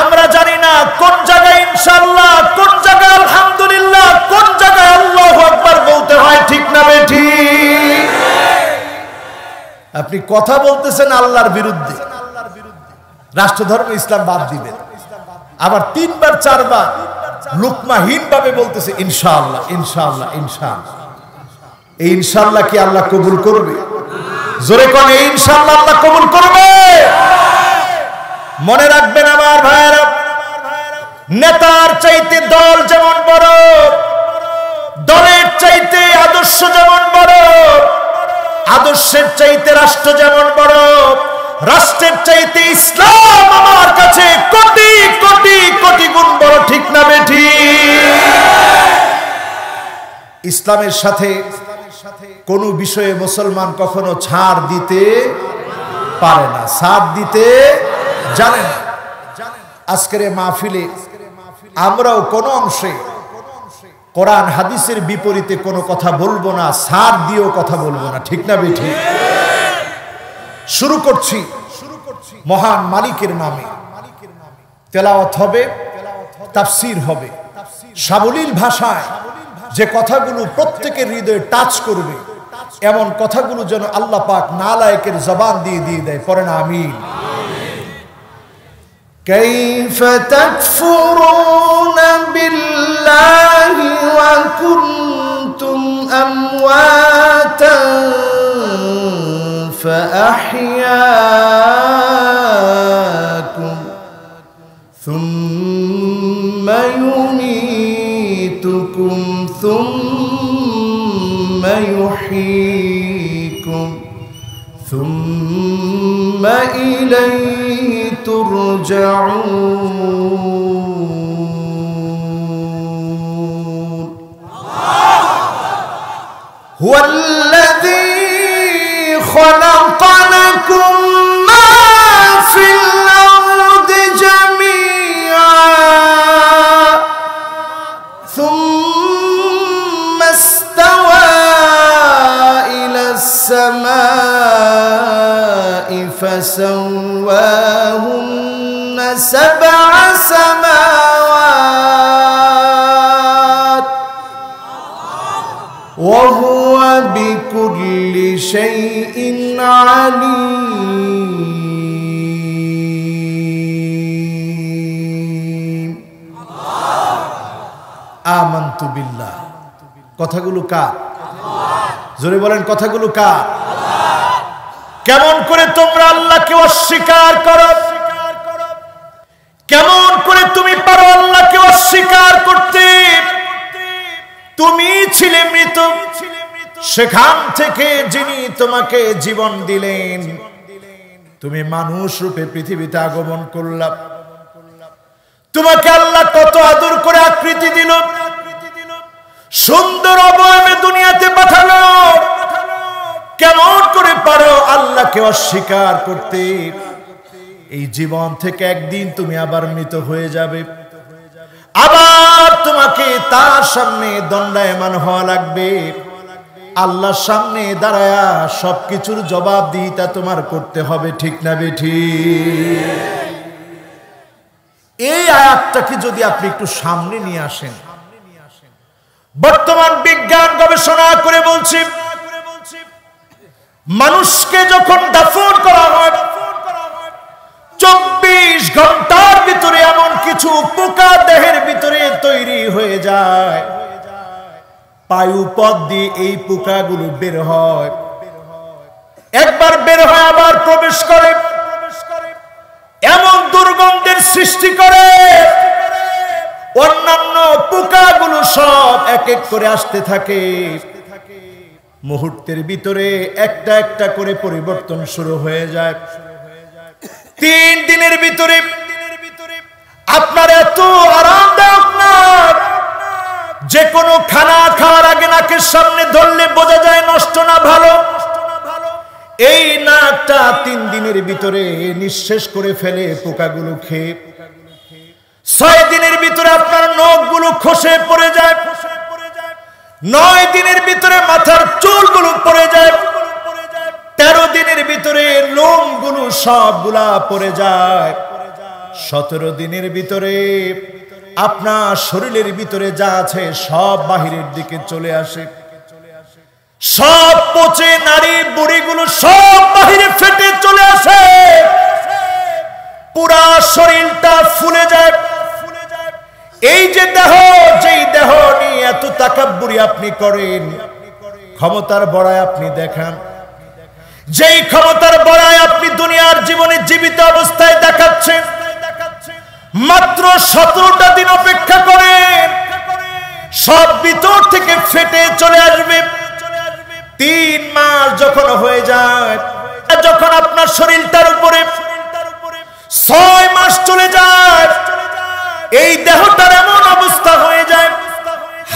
আমরা জানি না কোন জায়গায় ইনশাআল্লাহ, কোন জায়গায় আলহামদুলিল্লাহ, কোন জায়গায় আল্লাহু আকবার বলতে হয়, ঠিক না বেঠি আপনি কথা বলতেছেন আল্লাহর বিরুদ্ধে। রাষ্ট্রধর্ম ইসলাম বাদ দিবেন। আবার তিনবার, চারবার লুকমাহীন ভাবে বলতেছে, ইনশাআল্লাহ ইনশাআল্লাহ ইনশাআল্লাহ। এই ইনশাআল্লাহ কি আল্লাহ কবুল করবে? জোরে কোন এই ইনশাআল্লাহ আল্লাহ কবুল করবে। মনে রাখবেন আমার ভাইয়েরা, নেতার চাইতে দল যেমন বড়, দলের চাইতে আদর্শ যেমন বড়, আদর্শের চাইতে রাষ্ট্র যেমন বড়, রাষ্ট্রের চাইতে ইসলাম আমার কাছে কোটি কোটি কোটি গুণ বড়, ঠিক না বেঠি ইসলামের সাথে কোন বিষয়ে মুসলমান কখনো ছাড় দিতে পারে না, ছাড় দিতে জানে না। আজকের মাহফিলে আমরাও কোন অংশে কোরআন, হাদিসের বিপরীতে কোনো কথা বলব না সার দিয়েও কথা বলব না, ঠিক না বেঠি? শুরু করছি মহান মালিকের নামে। তেলাওয়াত হবে, তাফসির হবে। সাবলীল ভাষায় যে কথাগুলো প্রত্যেকের হৃদয়ে টাচ করবে এমন কথাগুলো যেন আল্লাহ পাক নালায়কের জবান দিয়ে দিয়ে দেয় পরে না আমিন كيف تكفرون بالله وكنتم أمواتا فأحياكم ثم يميتكم ثم يحييكم ثم إليه ترجعون. هو فسواهن سبع سماوات وهو بكل شيء عليم আমান্তু বিল্লাহ কথাগুলো কার জোরে বলেন কথাগুলো কার কেমন করে তোমরা আল্লাহকে অস্বীকার করো? কেমন করে তুমি পারো আল্লাহকে অস্বীকার করতে? তুমি ছিলে মৃত। সেখান থেকে যিনি তোমাকে জীবন দিলেন, তুমি মানুষ রূপে পৃথিবীতে আগমন করলাম তোমাকে আল্লাহ কত আদর করে আকৃতি দিল। সুন্দর অবয়বে দুনিয়াতে পাঠালো। আল্লাহকে অস্বীকার করতে। এই জীবন থেকে একদিন তুমি আবার মৃত হয়ে যাবে। আবার তোমাকে তার সামনে দণ্ডায়মান হওয়া লাগবে। আল্লাহর সামনে দাঁড়ায়া সবকিছুর জবাবদিহিতা তোমার করতে হবে, ঠিক না বেঠি এই আয়াতটাকে যদি আপনি একটু সামনে নিয়ে আসেন। বর্তমান বিজ্ঞান গবেষণা করে বলছি মানুষকে যখন দাফন করা হয়, চব্বিশ ঘণ্টার ভিতরে এমন কিছু পোকা দেহের ভিতরে তৈরি হয়ে যায়। পায়ু পথ দিয়ে এই পোকাগুলো বের হয়। একবার বের হয় আবার প্রবেশ করে। এমন দুর্গন্ধের সৃষ্টি করে। অন্যান্য পোকাগুলো সব এক এক করে আসতে থাকে। মুহূর্তের ভিতরে একটা একটা করে পরিবর্তন শুরু হয়ে যায়। তিন দিনের ভিতরে আপনার এত আরামদায়ক না যে কোনো খানা খাওয়ার আগে নাকের সামনে ধরলে বোঝা যায় নষ্ট না ভালো। এই নাকটা তিন দিনের ভিতরে নিঃশেষ করে ফেলে পোকাগুলো খেয়ে। ছয় দিনের ভিতরে আপনার নখগুলো খসে পড়ে যায়। নয় দিনের ভিতরে মাথার চুলগুলো পড়ে যায়। তেরো দিনের ভিতরে লোমগুলো সবগুলা পড়ে যায়। সতেরো দিনের ভিতরে আপনার শরীরের ভিতরে যা আছে সব বাহিরের দিকে চলে আসে। সব পচে নারী বুড়িগুলো সব বাহিরে ফেটে চলে আসে। পুরা শরীরটা ফুলে যায়। এই যে দেহ তাকাব্বুরি আপনি করেন, ক্ষমতার বড়ায় আপনি দেখান। যেই ক্ষমতার বড়ায় আপনি দুনিয়ার জীবনে জীবিত অবস্থায় দেখাচ্ছেন, মাত্র সতেরোটা দিন অপেক্ষা করেন। সব ভিতর থেকে ফেটে চলে আসবে। তিন মাস যখন হয়ে যায় যখন আপনার শরীরটার উপরে ছয় মাস চলে যায়, এই দেহটার এমন অবস্থা হয়ে যায়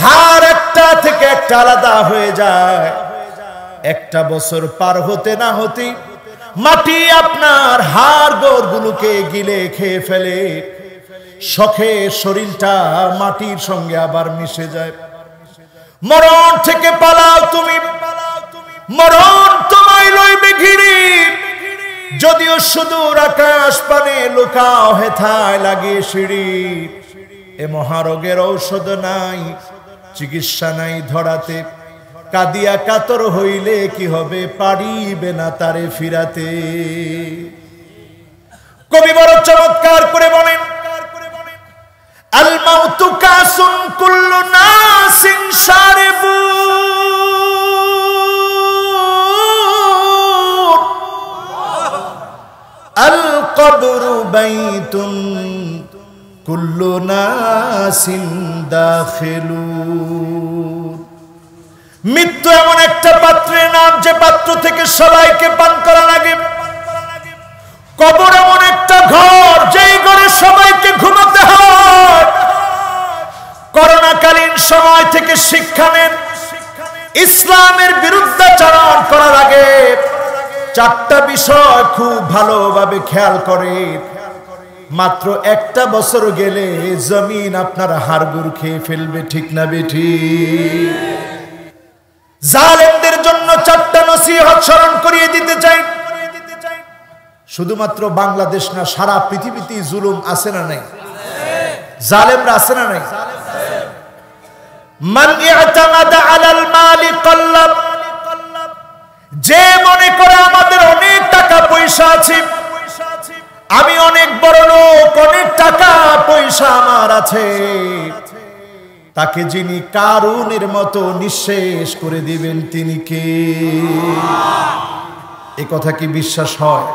হার একটা থেকে একটা আলাদা হয়ে যায়। একটা বছর পার হতে না হতে মাটি আপনার হাড় গোড়গুলোকে গিলে খেয়ে ফেলে। শখে শরীরটা মাটির সঙ্গে আবার মিশে যায়। মরণ থেকে পালাও তুমি। মরণ তোমায় লইবে ঘিরি। যদিও সুদূর আকাশ পানে লুকাও হেথায় লাগিয়ে সিঁড়ি। এ মহারোগের ঔষধ নাই চিকিৎসা নাই ধরাতে। কাদিয়া কাতর হইলে কি হবে? পারিবে না তারে ফিরাতে। কবি বড় চমৎকার করে বলেন আল আল কবরু বাইতুন কুল্লু দাখিলুন মৃত্যু এমন একটা পাত্রের নাম যে পাত্র থেকে সবাইকে পান করা লাগে। কবর এমন একটা ঘর যেই ঘরে সবাইকে ঘুমাতে হয়। করোনাকালীন সময় থেকে শিক্ষা নেন। ইসলামের বিরুদ্ধাচরণ করার আগে চারটা বিষয় খুব ভালোভাবে খেয়াল করে। মাত্র একটা বছর গেলে জমিন আপনার হাড়গুড় খেয়ে ফেলবে, ঠিক না বেঠি? জালেমদের জন্য চারটা নসিহত স্মরণ করিয়ে দিতে চাই। শুধুমাত্র বাংলাদেশ না, সারা পৃথিবীতে জুলুম আছে না নাই? জালেমরা আছে না নাই? যে মনে করে আমাদের অনেক টাকা পয়সা আছে আমি অনেক বড় লোক, অনেক টাকা, পয়সা আমার আছে। তাকে যিনি কারুনের মতো নিঃশেষ করে দিবেন, তিনি কে? এ কথা কি বিশ্বাস হয়?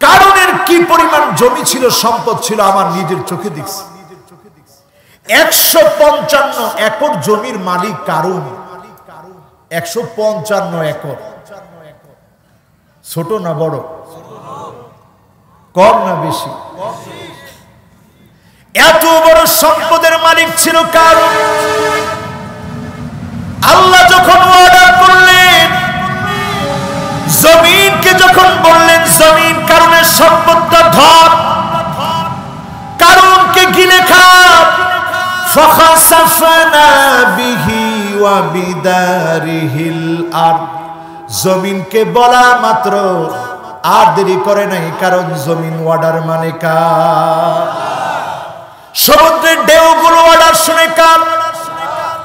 কারণের কি পরিমাণ জমি ছিল, সম্পদ ছিল, আমার নিজের চোখে দেখছি। একশো পঞ্চান্ন একর জমির মালিক কারণ একশো পঞ্চান্ন একর। ছোট না বড়? কম না বেশি? এত বড় সম্পদের মালিক ছিল কার? আল্লাহ যখন অর্ডার করলেন, জমিনকে যখন বললেন, জমিন কারণে সম্পদটা ধর কারণকে গিলে খা জমিনকে বলা মাত্র আর দেরি করে নাই, কারণ জমিন ওয়ার্ডার মানে কার? সমুদ্রের ঢেউগুলো অর্ডার শুনে কার?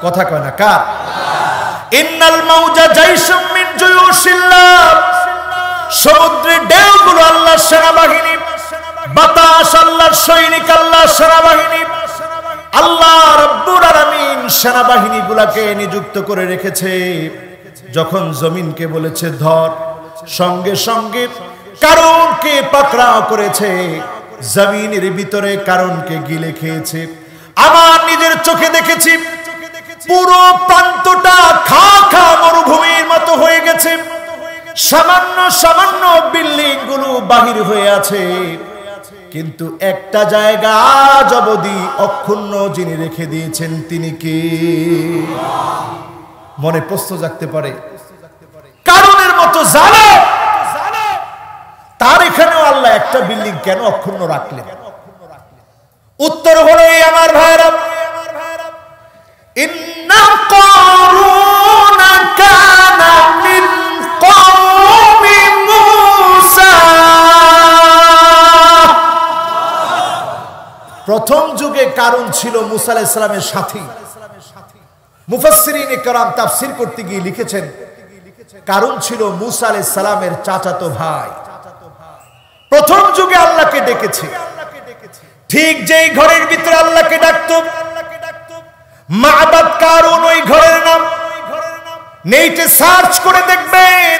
কথা কয় না, কার? ইন্নাল মাউজা জাইসুম মিন জুয়ুশিল্লাহ সমুদ্রের ঢেউগুলো আল্লাহর সেনাবাহিনী, বাতাস আল্লাহর সৈনিক, আল্লাহর সেনাবাহিনী, আল্লাহ রব্বুল আলামিন সেনাবাহিনীগুলোকে নিযুক্ত করে রেখেছে। যখন জমিনকে বলেছে ধর সঙ্গে সঙ্গে কারণকে পাকড়াও করেছে, জমিনের ভিতরে কারণকে গিলে খেয়েছে। আমার নিজের চোখে দেখেছি, পুরো প্রান্তটা খা খা মরুভূমির মতো হয়ে গেছে। সামান্য সামান্য বিল্ডিংগুলো বাহির হয়ে আছে। কিন্তু একটা জায়গা আজ অবধি অক্ষুণ্ণ যিনি রেখে দিয়েছেন তিনি কে? মনে প্রশ্ন জাগতে পারে কারণের মতো জানো তার এখানেও আল্লাহ একটা বিল্ডিং কেন অক্ষুণ্ণ রাখলেন উত্তর হলো এই আমার ভাইরা ইন্না قارون كان من قوم موسى প্রথম যুগে কারণ ছিল মুসা আলাইহিস সালামের সাথী মুফাসসিরিন کرام তাফসীর করতে গিয়ে লিখেছেন কারণ ছিল মুসা আলাইহিস সালামের চাচাতো ভাই। প্রথম যুগে আল্লাহকে ডেকেছে। ঠিক যেই ঘরের ভিতরে আল্লাহকে ডাকত। মাবাদ কারণ ওই ঘরের নাম। নেইটে সার্চ করে দেখবেন,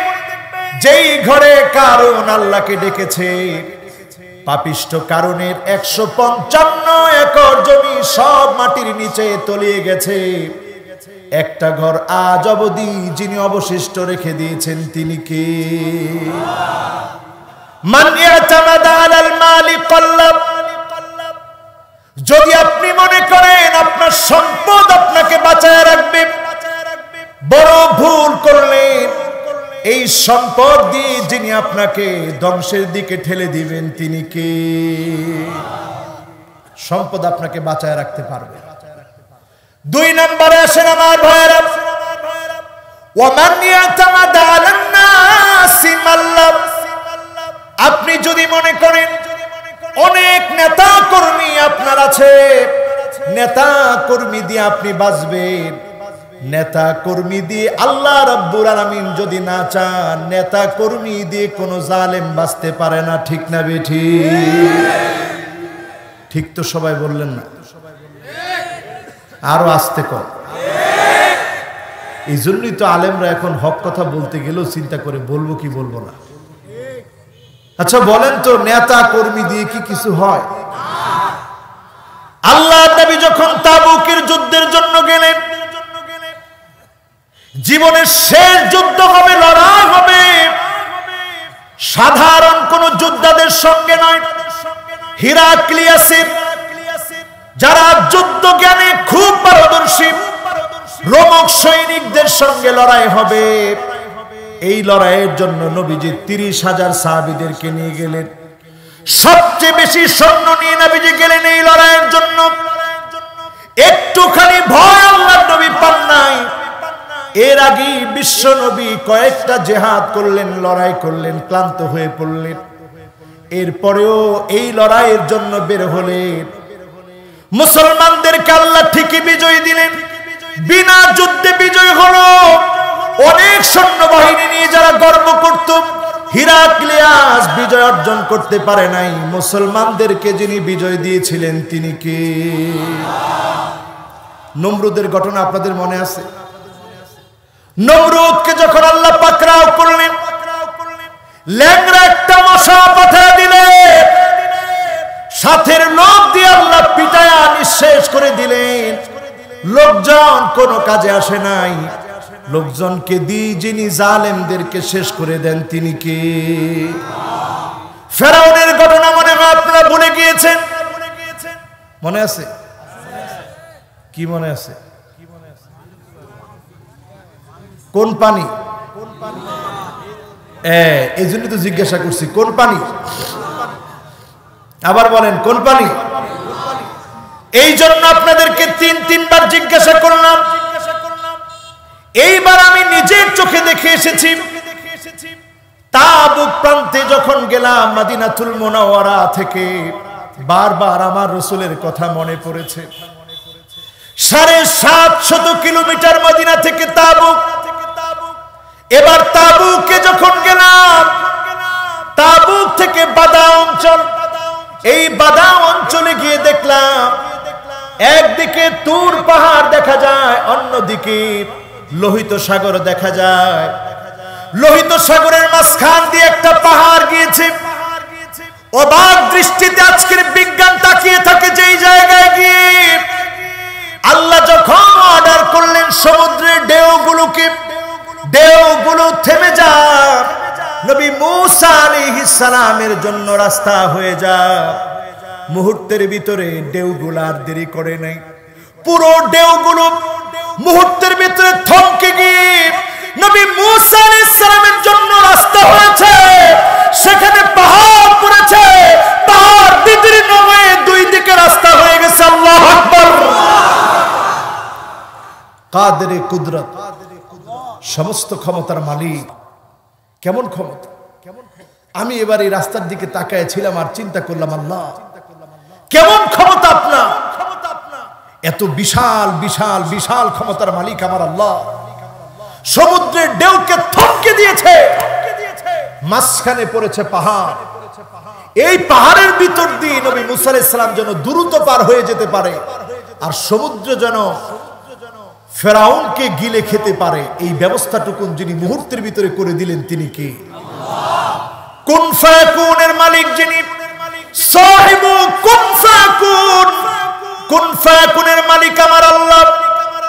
যেই ঘরে কারণ আল্লাহকে ডেকেছে। পাপিষ্ট কারণের একশো পঞ্চান্ন একর জমি সব মাটির নিচে তলিয়ে গেছে। একটা ঘর আজ অবধি যিনি অবশিষ্ট রেখে দিয়েছেন তিনি কে? যদি আপনি মনে করেন আপনার সম্পদ আপনাকে বাঁচায় রাখবে, বড় ভুল করলেন। এই সম্পদ দিয়ে যিনি আপনাকে ধ্বংসের দিকে ঠেলে দিবেন তিনি কে? সম্পদ আপনাকে বাঁচায় রাখতে পারবে দুই নম্বরে আসেন আমার মাল্লাব আপনি যদি মনে করেন, অনেক নেতা কর্মী আপনার আছে। নেতা কর্মী দিয়ে আপনি বাঁচবেন। নেতা কর্মী দিয়ে আল্লাহ রাব্বুল আলামিন যদি না চান নেতা কর্মী দিয়ে কোনো জালেম বাঁচতে পারে না। ঠিক না বেঠি? ঠিক তো সবাই বললেন না। আরও আসতে কর এই জন্যই তো আলেমরা এখন হক কথা বলতে গেলেও চিন্তা করে বলব কি বলব না। আচ্ছা বলেন তো, নেতা কর্মী দিয়ে কি কিছু হয়? আল্লাহ নবী যখন তাবুকের যুদ্ধের জন্য গেলেন, জীবনের শেষ যুদ্ধ হবে, লড়াই হবে। সাধারণ কোন যোদ্ধাদের সঙ্গে নয়। হিরাক্লিয়াসের যারা যুদ্ধ জ্ঞানে খুব পারদর্শী, রোমক সৈনিকদের সঙ্গে লড়াই হবে। এই লড়াইয়ের জন্য নবীজি তিরিশ হাজার সাহাবিদেরকে নিয়ে গেলেন। সবচেয়ে বেশি সৈন্য নিয়ে নবীজি গেলেন এই লড়াইয়ের জন্য। একটুখানি ভয় আল্লাহ নবী পান নাই। এর আগে বিশ্ব নবী কয়েকটা জেহাদ করলেন, লড়াই করলেন, ক্লান্ত হয়ে পড়লেন। এরপরেও এই লড়াইয়ের জন্য বের হলেন। মুসলমানদেরকে আল্লাহ ঠিকই বিজয় দিলেন। বিনা যুদ্ধে বিজয় হলো। অনেক সৈন্যবাহিনী নিয়ে যারা গর্ব করত, হিরাক্লিয়াস বিজয় অর্জন করতে পারে নাই। মুসলমানদেরকে যিনি বিজয় দিয়েছিলেন, তিনি কে? নমরুদের ঘটনা আপনাদের মনে আছে? নমরুদকে যখন আল্লাহ পাকরাও করলেন ল্যাংরা একটা মশা পাঠিয়ে দিলেন। সাথের লোক দিয়ে আল্লাহ পিটায়া নিঃশেষ করে দিলেন। লোকজন কোনো কাজে আসে নাই। লোকজনকে দিয়ে যিনি জালেমদেরকে শেষ করে দেন, তিনি কে? ফেরাউনের ঘটনা মনে হয় আপনারা ভুলে গিয়েছেন। মনে আছে? কি মনে আছে? কোন পানি? এই জন্য তো জিজ্ঞাসা করছি, কোন পানি? আবার বলেন কোন পানি এই জন্য আপনাদেরকে তিন, তিনবার জিজ্ঞাসা করলাম। এইবার আমি নিজের চোখে দেখে এসেছি। যখন গেলাম মাদিনাতুল মোনাওয়ারা থেকে, বারবার আমার রসুলের কথা মনে পড়েছে। সাড়ে সাতশত কিলোমিটার মদিনা থেকে তাবুক। এবার তাবুকে যখন গেলাম, তাবুক থেকে বাদা অঞ্চল এই বাদা অঞ্চলে গিয়ে দেখলাম, একদিকে তুর পাহাড় দেখা যায়, অন্যদিকে লোহিত সাগর দেখা যায়। লোহিত সাগরের মাঝখান দিয়ে একটা পাহাড় গিয়েছে। অবাক দৃষ্টিতে আজকের বিজ্ঞান তাকিয়ে থাকে যেই জায়গায় গিয়ে। আল্লাহ যখন অর্ডার করলেন সমুদ্রের ঢেউগুলোকে, ঢেউগুলো থেমে যা নবী মুসা আলাইহিস সালামের জন্য রাস্তা হয়ে যা। মুহূর্তের ভিতরে ঢেউগুলার দেরি করে নাই। পুরো ঢেউগুলো মুহূর্তের ভিতরে থমকে গিয়ে নবী মুসা আলাইহিস সালামের জন্য রাস্তা হয়েছে। সেখানে পাহাড় পড়েছে। পাহাড় বিদীর্ণ হয়ে দুই দিকে রাস্তা হয়ে গেছে। আল্লাহ আকবার। কাদেরে কুদরত? সমস্ত ক্ষমতার মালিক কেমন ক্ষমতা? আমি এবার এই রাস্তার দিকে তাকায় ছিলাম আর চিন্তা করলাম, আল্লাহ, কেমন ক্ষমতা আপনার? এত বিশাল বিশাল বিশাল ক্ষমতার মালিক আমার আল্লাহ। সমুদ্রের ঢেউকে থমকে দিয়েছে। মাঝখানে পড়েছে পাহাড়। এই পাহাড়ের ভিতর দিয়ে নবী মুসা ইসলাম যেন দ্রুত পার হয়ে যেতে পারে। আর সমুদ্র যেন ফেরাউনকে গিলে খেতে পারে। এই ব্যবস্থাটুকুন যিনি মুহূর্তের ভিতরে করে দিলেন, তিনি কে? কোন মালিক যিনি?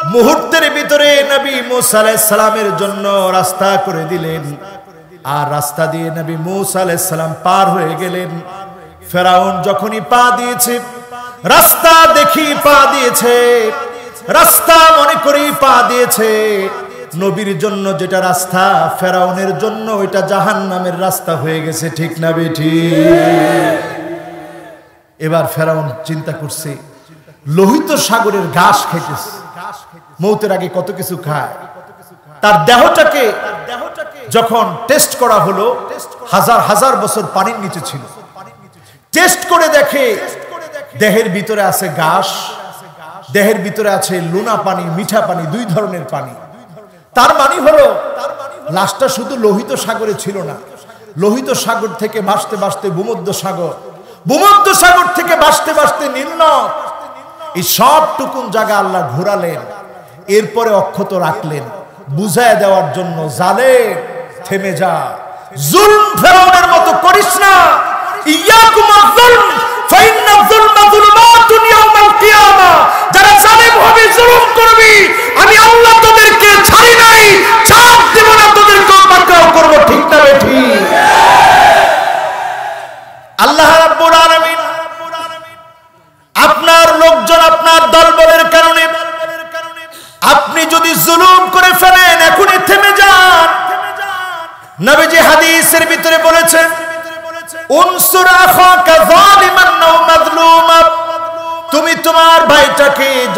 মুহূর্তের ভিতরে নবী জন্য রাস্তা করে দিলেন। আর রাস্তা দিয়ে নবী পার হয়ে গেলেন। ফেরাউন যখনই পা রাস্তা দেখি পা দিয়েছে। রাস্তা মনে করি পা দিয়েছে। নবীর জন্য যেটা রাস্তা, ফেরাউনের জন্য ওইটা জাহান নামের রাস্তা হয়ে গেছে, ঠিক না বেঠি এবার ফেরাউন চিন্তা করছে, লোহিত সাগরের ঘাস খাইতেছে, মৌতের আগে কত কিছু খায়। তার দেহটাকে যখন টেস্ট করা হলো, হাজার হাজার বছর পানির নিচে ছিল। টেস্ট করে দেখে, দেহের ভিতরে আছে ঘাস দেহের ভিতরে আছে লুনা পানি, মিঠা পানি, দুই ধরনের পানি। তার মানে হলো, লাশটা শুধু লোহিত সাগরে ছিল না। লোহিত সাগর থেকে বাসতে বাসতে ভূমধ্য সাগর। ভূমধ্য সাগর থেকে বাসতে বাসতে নিম্ন এই সবটুকুন জায়গা আল্লাহ ঘোরালেন। এরপরে অক্ষত রাখলেন। বুঝায় দেওয়ার জন্য জালে থেমে যা। জুলম ফেরাউনের মতো করিস না। ইয়াকুম আয-যুলম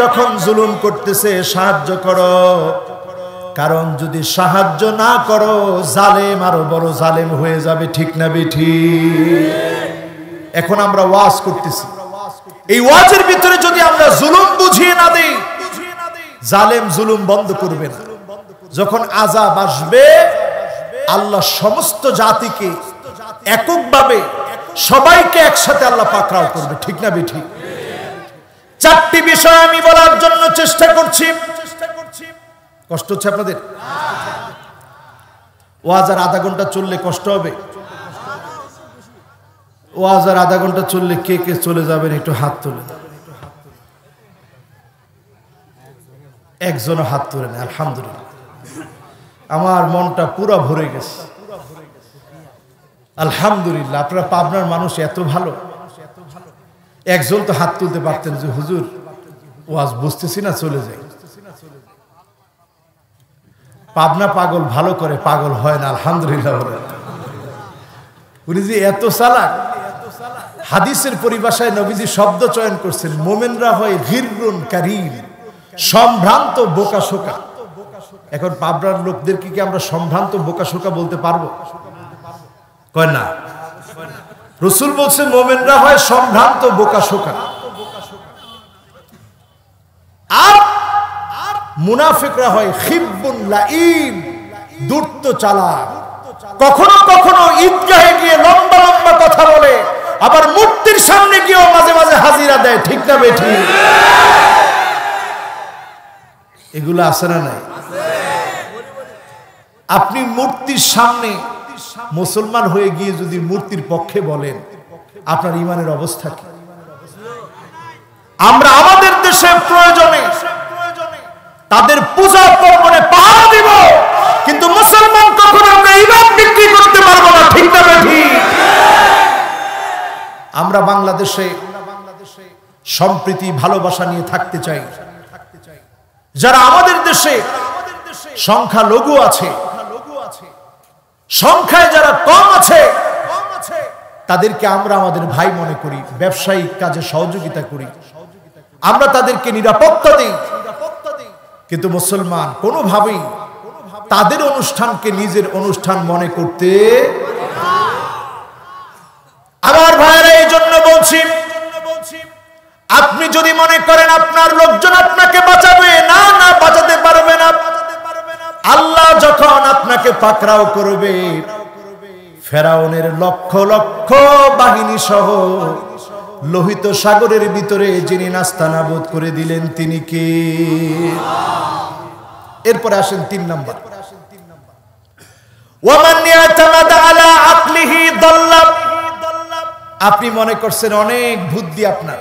যখন জুলুম করতেছে, সাহায্য করো। কারণ যদি সাহায্য না করো, জালেম আরও বড় জালেম হয়ে যাবে, ঠিক না বেঠি? এখন আমরা ওয়াজ করতেছি। এই ওয়াজের ভিতরে যদি আমরা জুলুম বুঝিয়ে না দেই, জালেম জুলুম বন্ধ করবে না। যখন আজাব আসবে, আল্লাহ সমস্ত জাতিকে এককভাবে সবাইকে একসাথে আল্লাহ পাকড়াও করবে, ঠিক না বেঠি? চারটি বিষয় আমি বলার জন্য চেষ্টা করছি। কষ্ট হচ্ছে আপনাদের? ওয়াজ আর আধা ঘণ্টা চললে কষ্ট হবে। ওয়াজ আর আধা ঘণ্টা চললে কে কে চলে যাবেন একটু হাত তুলে একজনও হাত তুলে নেই আলহামদুলিল্লাহ। আমার মনটা পুরো ভরে গেছে। আলহামদুলিল্লাহ, আপনারা পাবনার মানুষ এত ভালো। একজন তো হাত তুলতে পারতেন যে, হুজুর, ওয়াজ বুঝতেছি না, চলে যাই। পাবনা পাগল ভালো করে, পাগল হয় না, আলহামদুলিল্লাহ উনি যে এত চালাক হাদিসের পরিভাষায় নবীজি শব্দ চয়ন করছেন, মোমেনরা হয় গিররুন কারিম, সম্ভ্রান্ত বোকা শোকা। এখন পাবনার লোকদেরকে কি আমরা সম্ভ্রান্ত বোকা শোকা বলতে পারব? কয় না। রসুল বলছেন, মোমেনরা হয় সম্ভ্রান্ত, বোকা, শোকা। আর মুনাফিকরা হয় খিব্বুন লাইম দূর্ত চালাক। কখনো কখনো ঈদগাহে গিয়ে লম্বা লম্বা কথা বলে, আবার মূর্তির সামনে গিয়েও মাঝে মাঝে হাজিরা দেয়, ঠিক না বেঠি? এগুলো আছে না নাই? আপনি মূর্তির সামনে মুসলমান হয়ে গিয়ে যদি মূর্তির পক্ষে বলেন, আপনার ইমানের অবস্থা কি? আমরা আমাদের দেশে প্রয়োজনে তাদের পূজা পর্বণে পাহারা দিব, কিন্তু মুসলমান কখনো আমরা ইমান বিক্রি করতে পারব না, ঠিক না আমরা বাংলাদেশে সম্প্রীতি, ভালোবাসা নিয়ে থাকতে চাই। যারা আমাদের দেশে সংখ্যা লঘু আছে সংখ্যায় যারা কম আছে তাদেরকে আমরা আমাদের ভাই মনে করি ব্যবসায়িক কাজে সহযোগিতা করি। আমরা তাদেরকে নিরাপত্তা দিই। কিন্তু মুসলমান কোনোভাবেই তাদের অনুষ্ঠানকে নিজের অনুষ্ঠান মনে করতে আমার ভাইয়েরা এই জন্য বলছি আপনি যদি মনে করেন আপনার লোকজন আপনাকে বাঁচাবে না না। বাঁচাতে পারবে না। আল্লাহ যখন আপনাকে পাকড়াও করবে, ফেরাউনের লক্ষ লক্ষ বাহিনী সহ লোহিত সাগরের ভিতরে যিনি নাস্তানাবোধ করে দিলেন, তিনি কে? এরপরে আসেন তিন নাম্বার। আপনি মনে করছেন অনেক বুদ্ধি আপনার।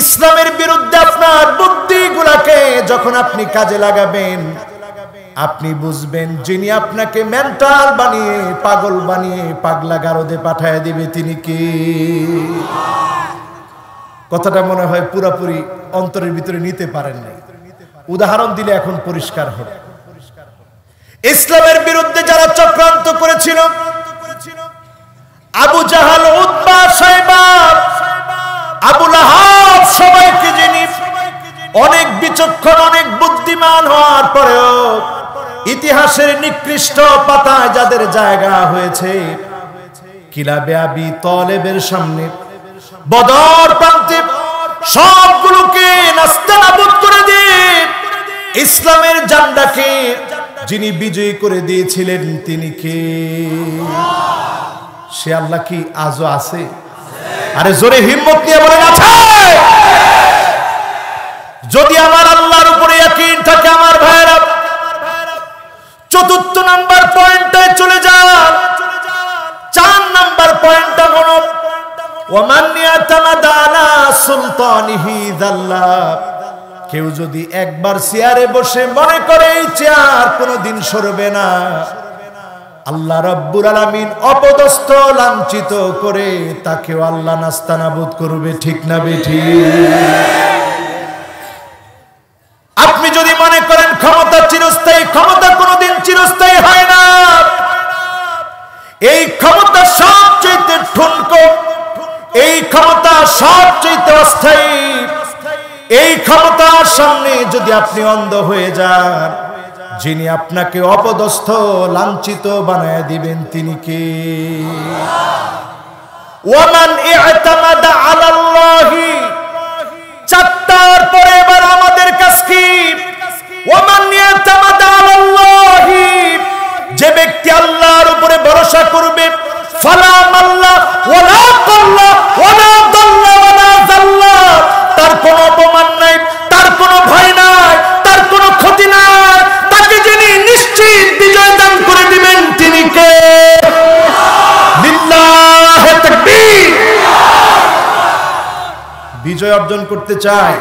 ইসলামের বিরুদ্ধে আপনার বুদ্ধিগুলাকে যখন আপনি কাজে লাগাবেন, আপনি বুঝবেন যিনি আপনাকে মেন্টাল বানিয়ে, পাগল বানিয়ে, পাগলা গারদে পাঠায় দিবে তিনি কি? কথাটা মনে হয় পুরাপুরি অন্তরের ভিতরে নিতে পারেন নাই। উদাহরণ দিলে এখন পরিষ্কার হবে। ইসলামের বিরুদ্ধে যারা চক্রান্ত করেছিল, আবু জাহাল উদ্বা সাইবাব আবুল আহাব সবাইকে যিনি অনেক বিচক্ষণ, অনেক বুদ্ধিমান হওয়ার পরেও ইতিহাসের নিকৃষ্ট পাতায় যাদের জায়গা হয়েছে, কিলাবে আবি তলেবের সামনে, বদর প্রান্তে সবগুলোকে ইসলামের জান্ডাকে যিনি বিজয়ী করে দিয়েছিলেন তিনি কে? সে আল্লাহ কি আজও আছে? আরে জোরে হিম্মত নিয়ে বলেন, আছে! যদি আমার আল্লাহর উপরে ইয়াকিন থাকে আমার ভাইরা চতুর্থ নাম্বার পয়েন্টে চলে যান। চার নাম্বার পয়েন্টটা হলো কেউ যদি একবার চেয়ারে বসে মনে করে এই চেয়ার কোনোদিন সরবে না। আল্লাহ রব্বুর আলামিন অপদস্থ, লাঞ্ছিত করে তাকেও আল্লাহ নাস্তানাবুদ করবে, ঠিক না বেঠি? আপনি যদি মনে করেন ক্ষমতা চিরস্থায়ী, ক্ষমতা কোনোদিন চিরস্থায়ী হয় না। এই ক্ষমতা সবচেয়ে ঠুনকো, এই ক্ষমতা সবচেয়ে অস্থায়ী। এই ক্ষমতার সামনে যদি আপনি অন্ধ হয়ে যান যিনি আপনাকে অপদস্থ, লাঞ্ছিত বানায় দিবেন, তিনি কে? ইআতামাদা আলাল্লাহি। চারটার পরে এবার আমাদের কাছ কি? ওয়ামান ইআতামাদা আলাল্লাহি। যে ব্যক্তি আল্লাহর উপরে ভরসা করবে, ফালা মাল্লা, ওয়ালা কাল্লা, ওয়ালা বিজয় অর্জন করতে চাই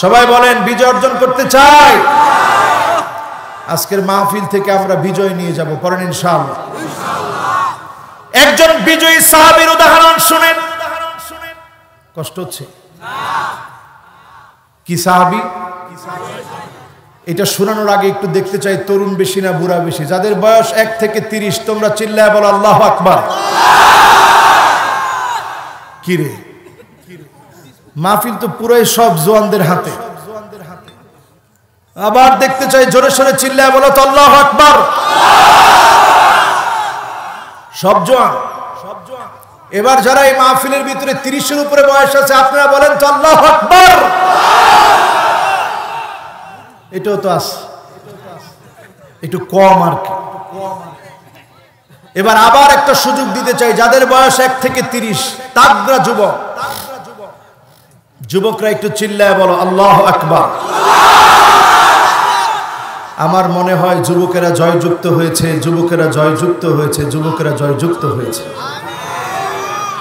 সবাই বলেন, বিজয় অর্জন করতে চাই আজকের মাহফিল থেকে আমরা বিজয় নিয়ে যাব পরেন ইনশাআল্লাহ। একজন বিজয়ী সাহাবীর উদাহরণ শুনেন। কষ্ট হচ্ছে? কি সাহাবি? এটা শোনানোর আগে একটু দেখতে চাই, তরুণ বেশি না বুড়া বেশি? যাদের বয়স এক থেকে তিরিশ, তোমরা চিল্লায় বলো, আল্লাহ আকবার। কিরে মাহফিল তো পুরোই সব জোয়ানদের হাতে। আবার দেখতে চাই, জোরে সোরে চিল্লায় বলো তো, আল্লাহ আকবার। সব জোয়ান। এবার যারা এই মাহফিলের ভিতরে তিরিশের উপরে বয়স আছে, আপনারা বলেন তো, আল্লাহ আকবার। এটাও তো আছে একটু কম আর কি। এবার আবার একটা সুযোগ দিতে চাই, যাদের বয়স এক থেকে তিরিশ, তাগরা যুবক। যুবকরা একটু চিল্লায় বলো, আল্লাহ আকবার। আমার মনে হয় যুবকেরা জয়যুক্ত হয়েছে, যুবকেরা জয়যুক্ত হয়েছে, যুবকেরা জয়যুক্ত হয়েছে।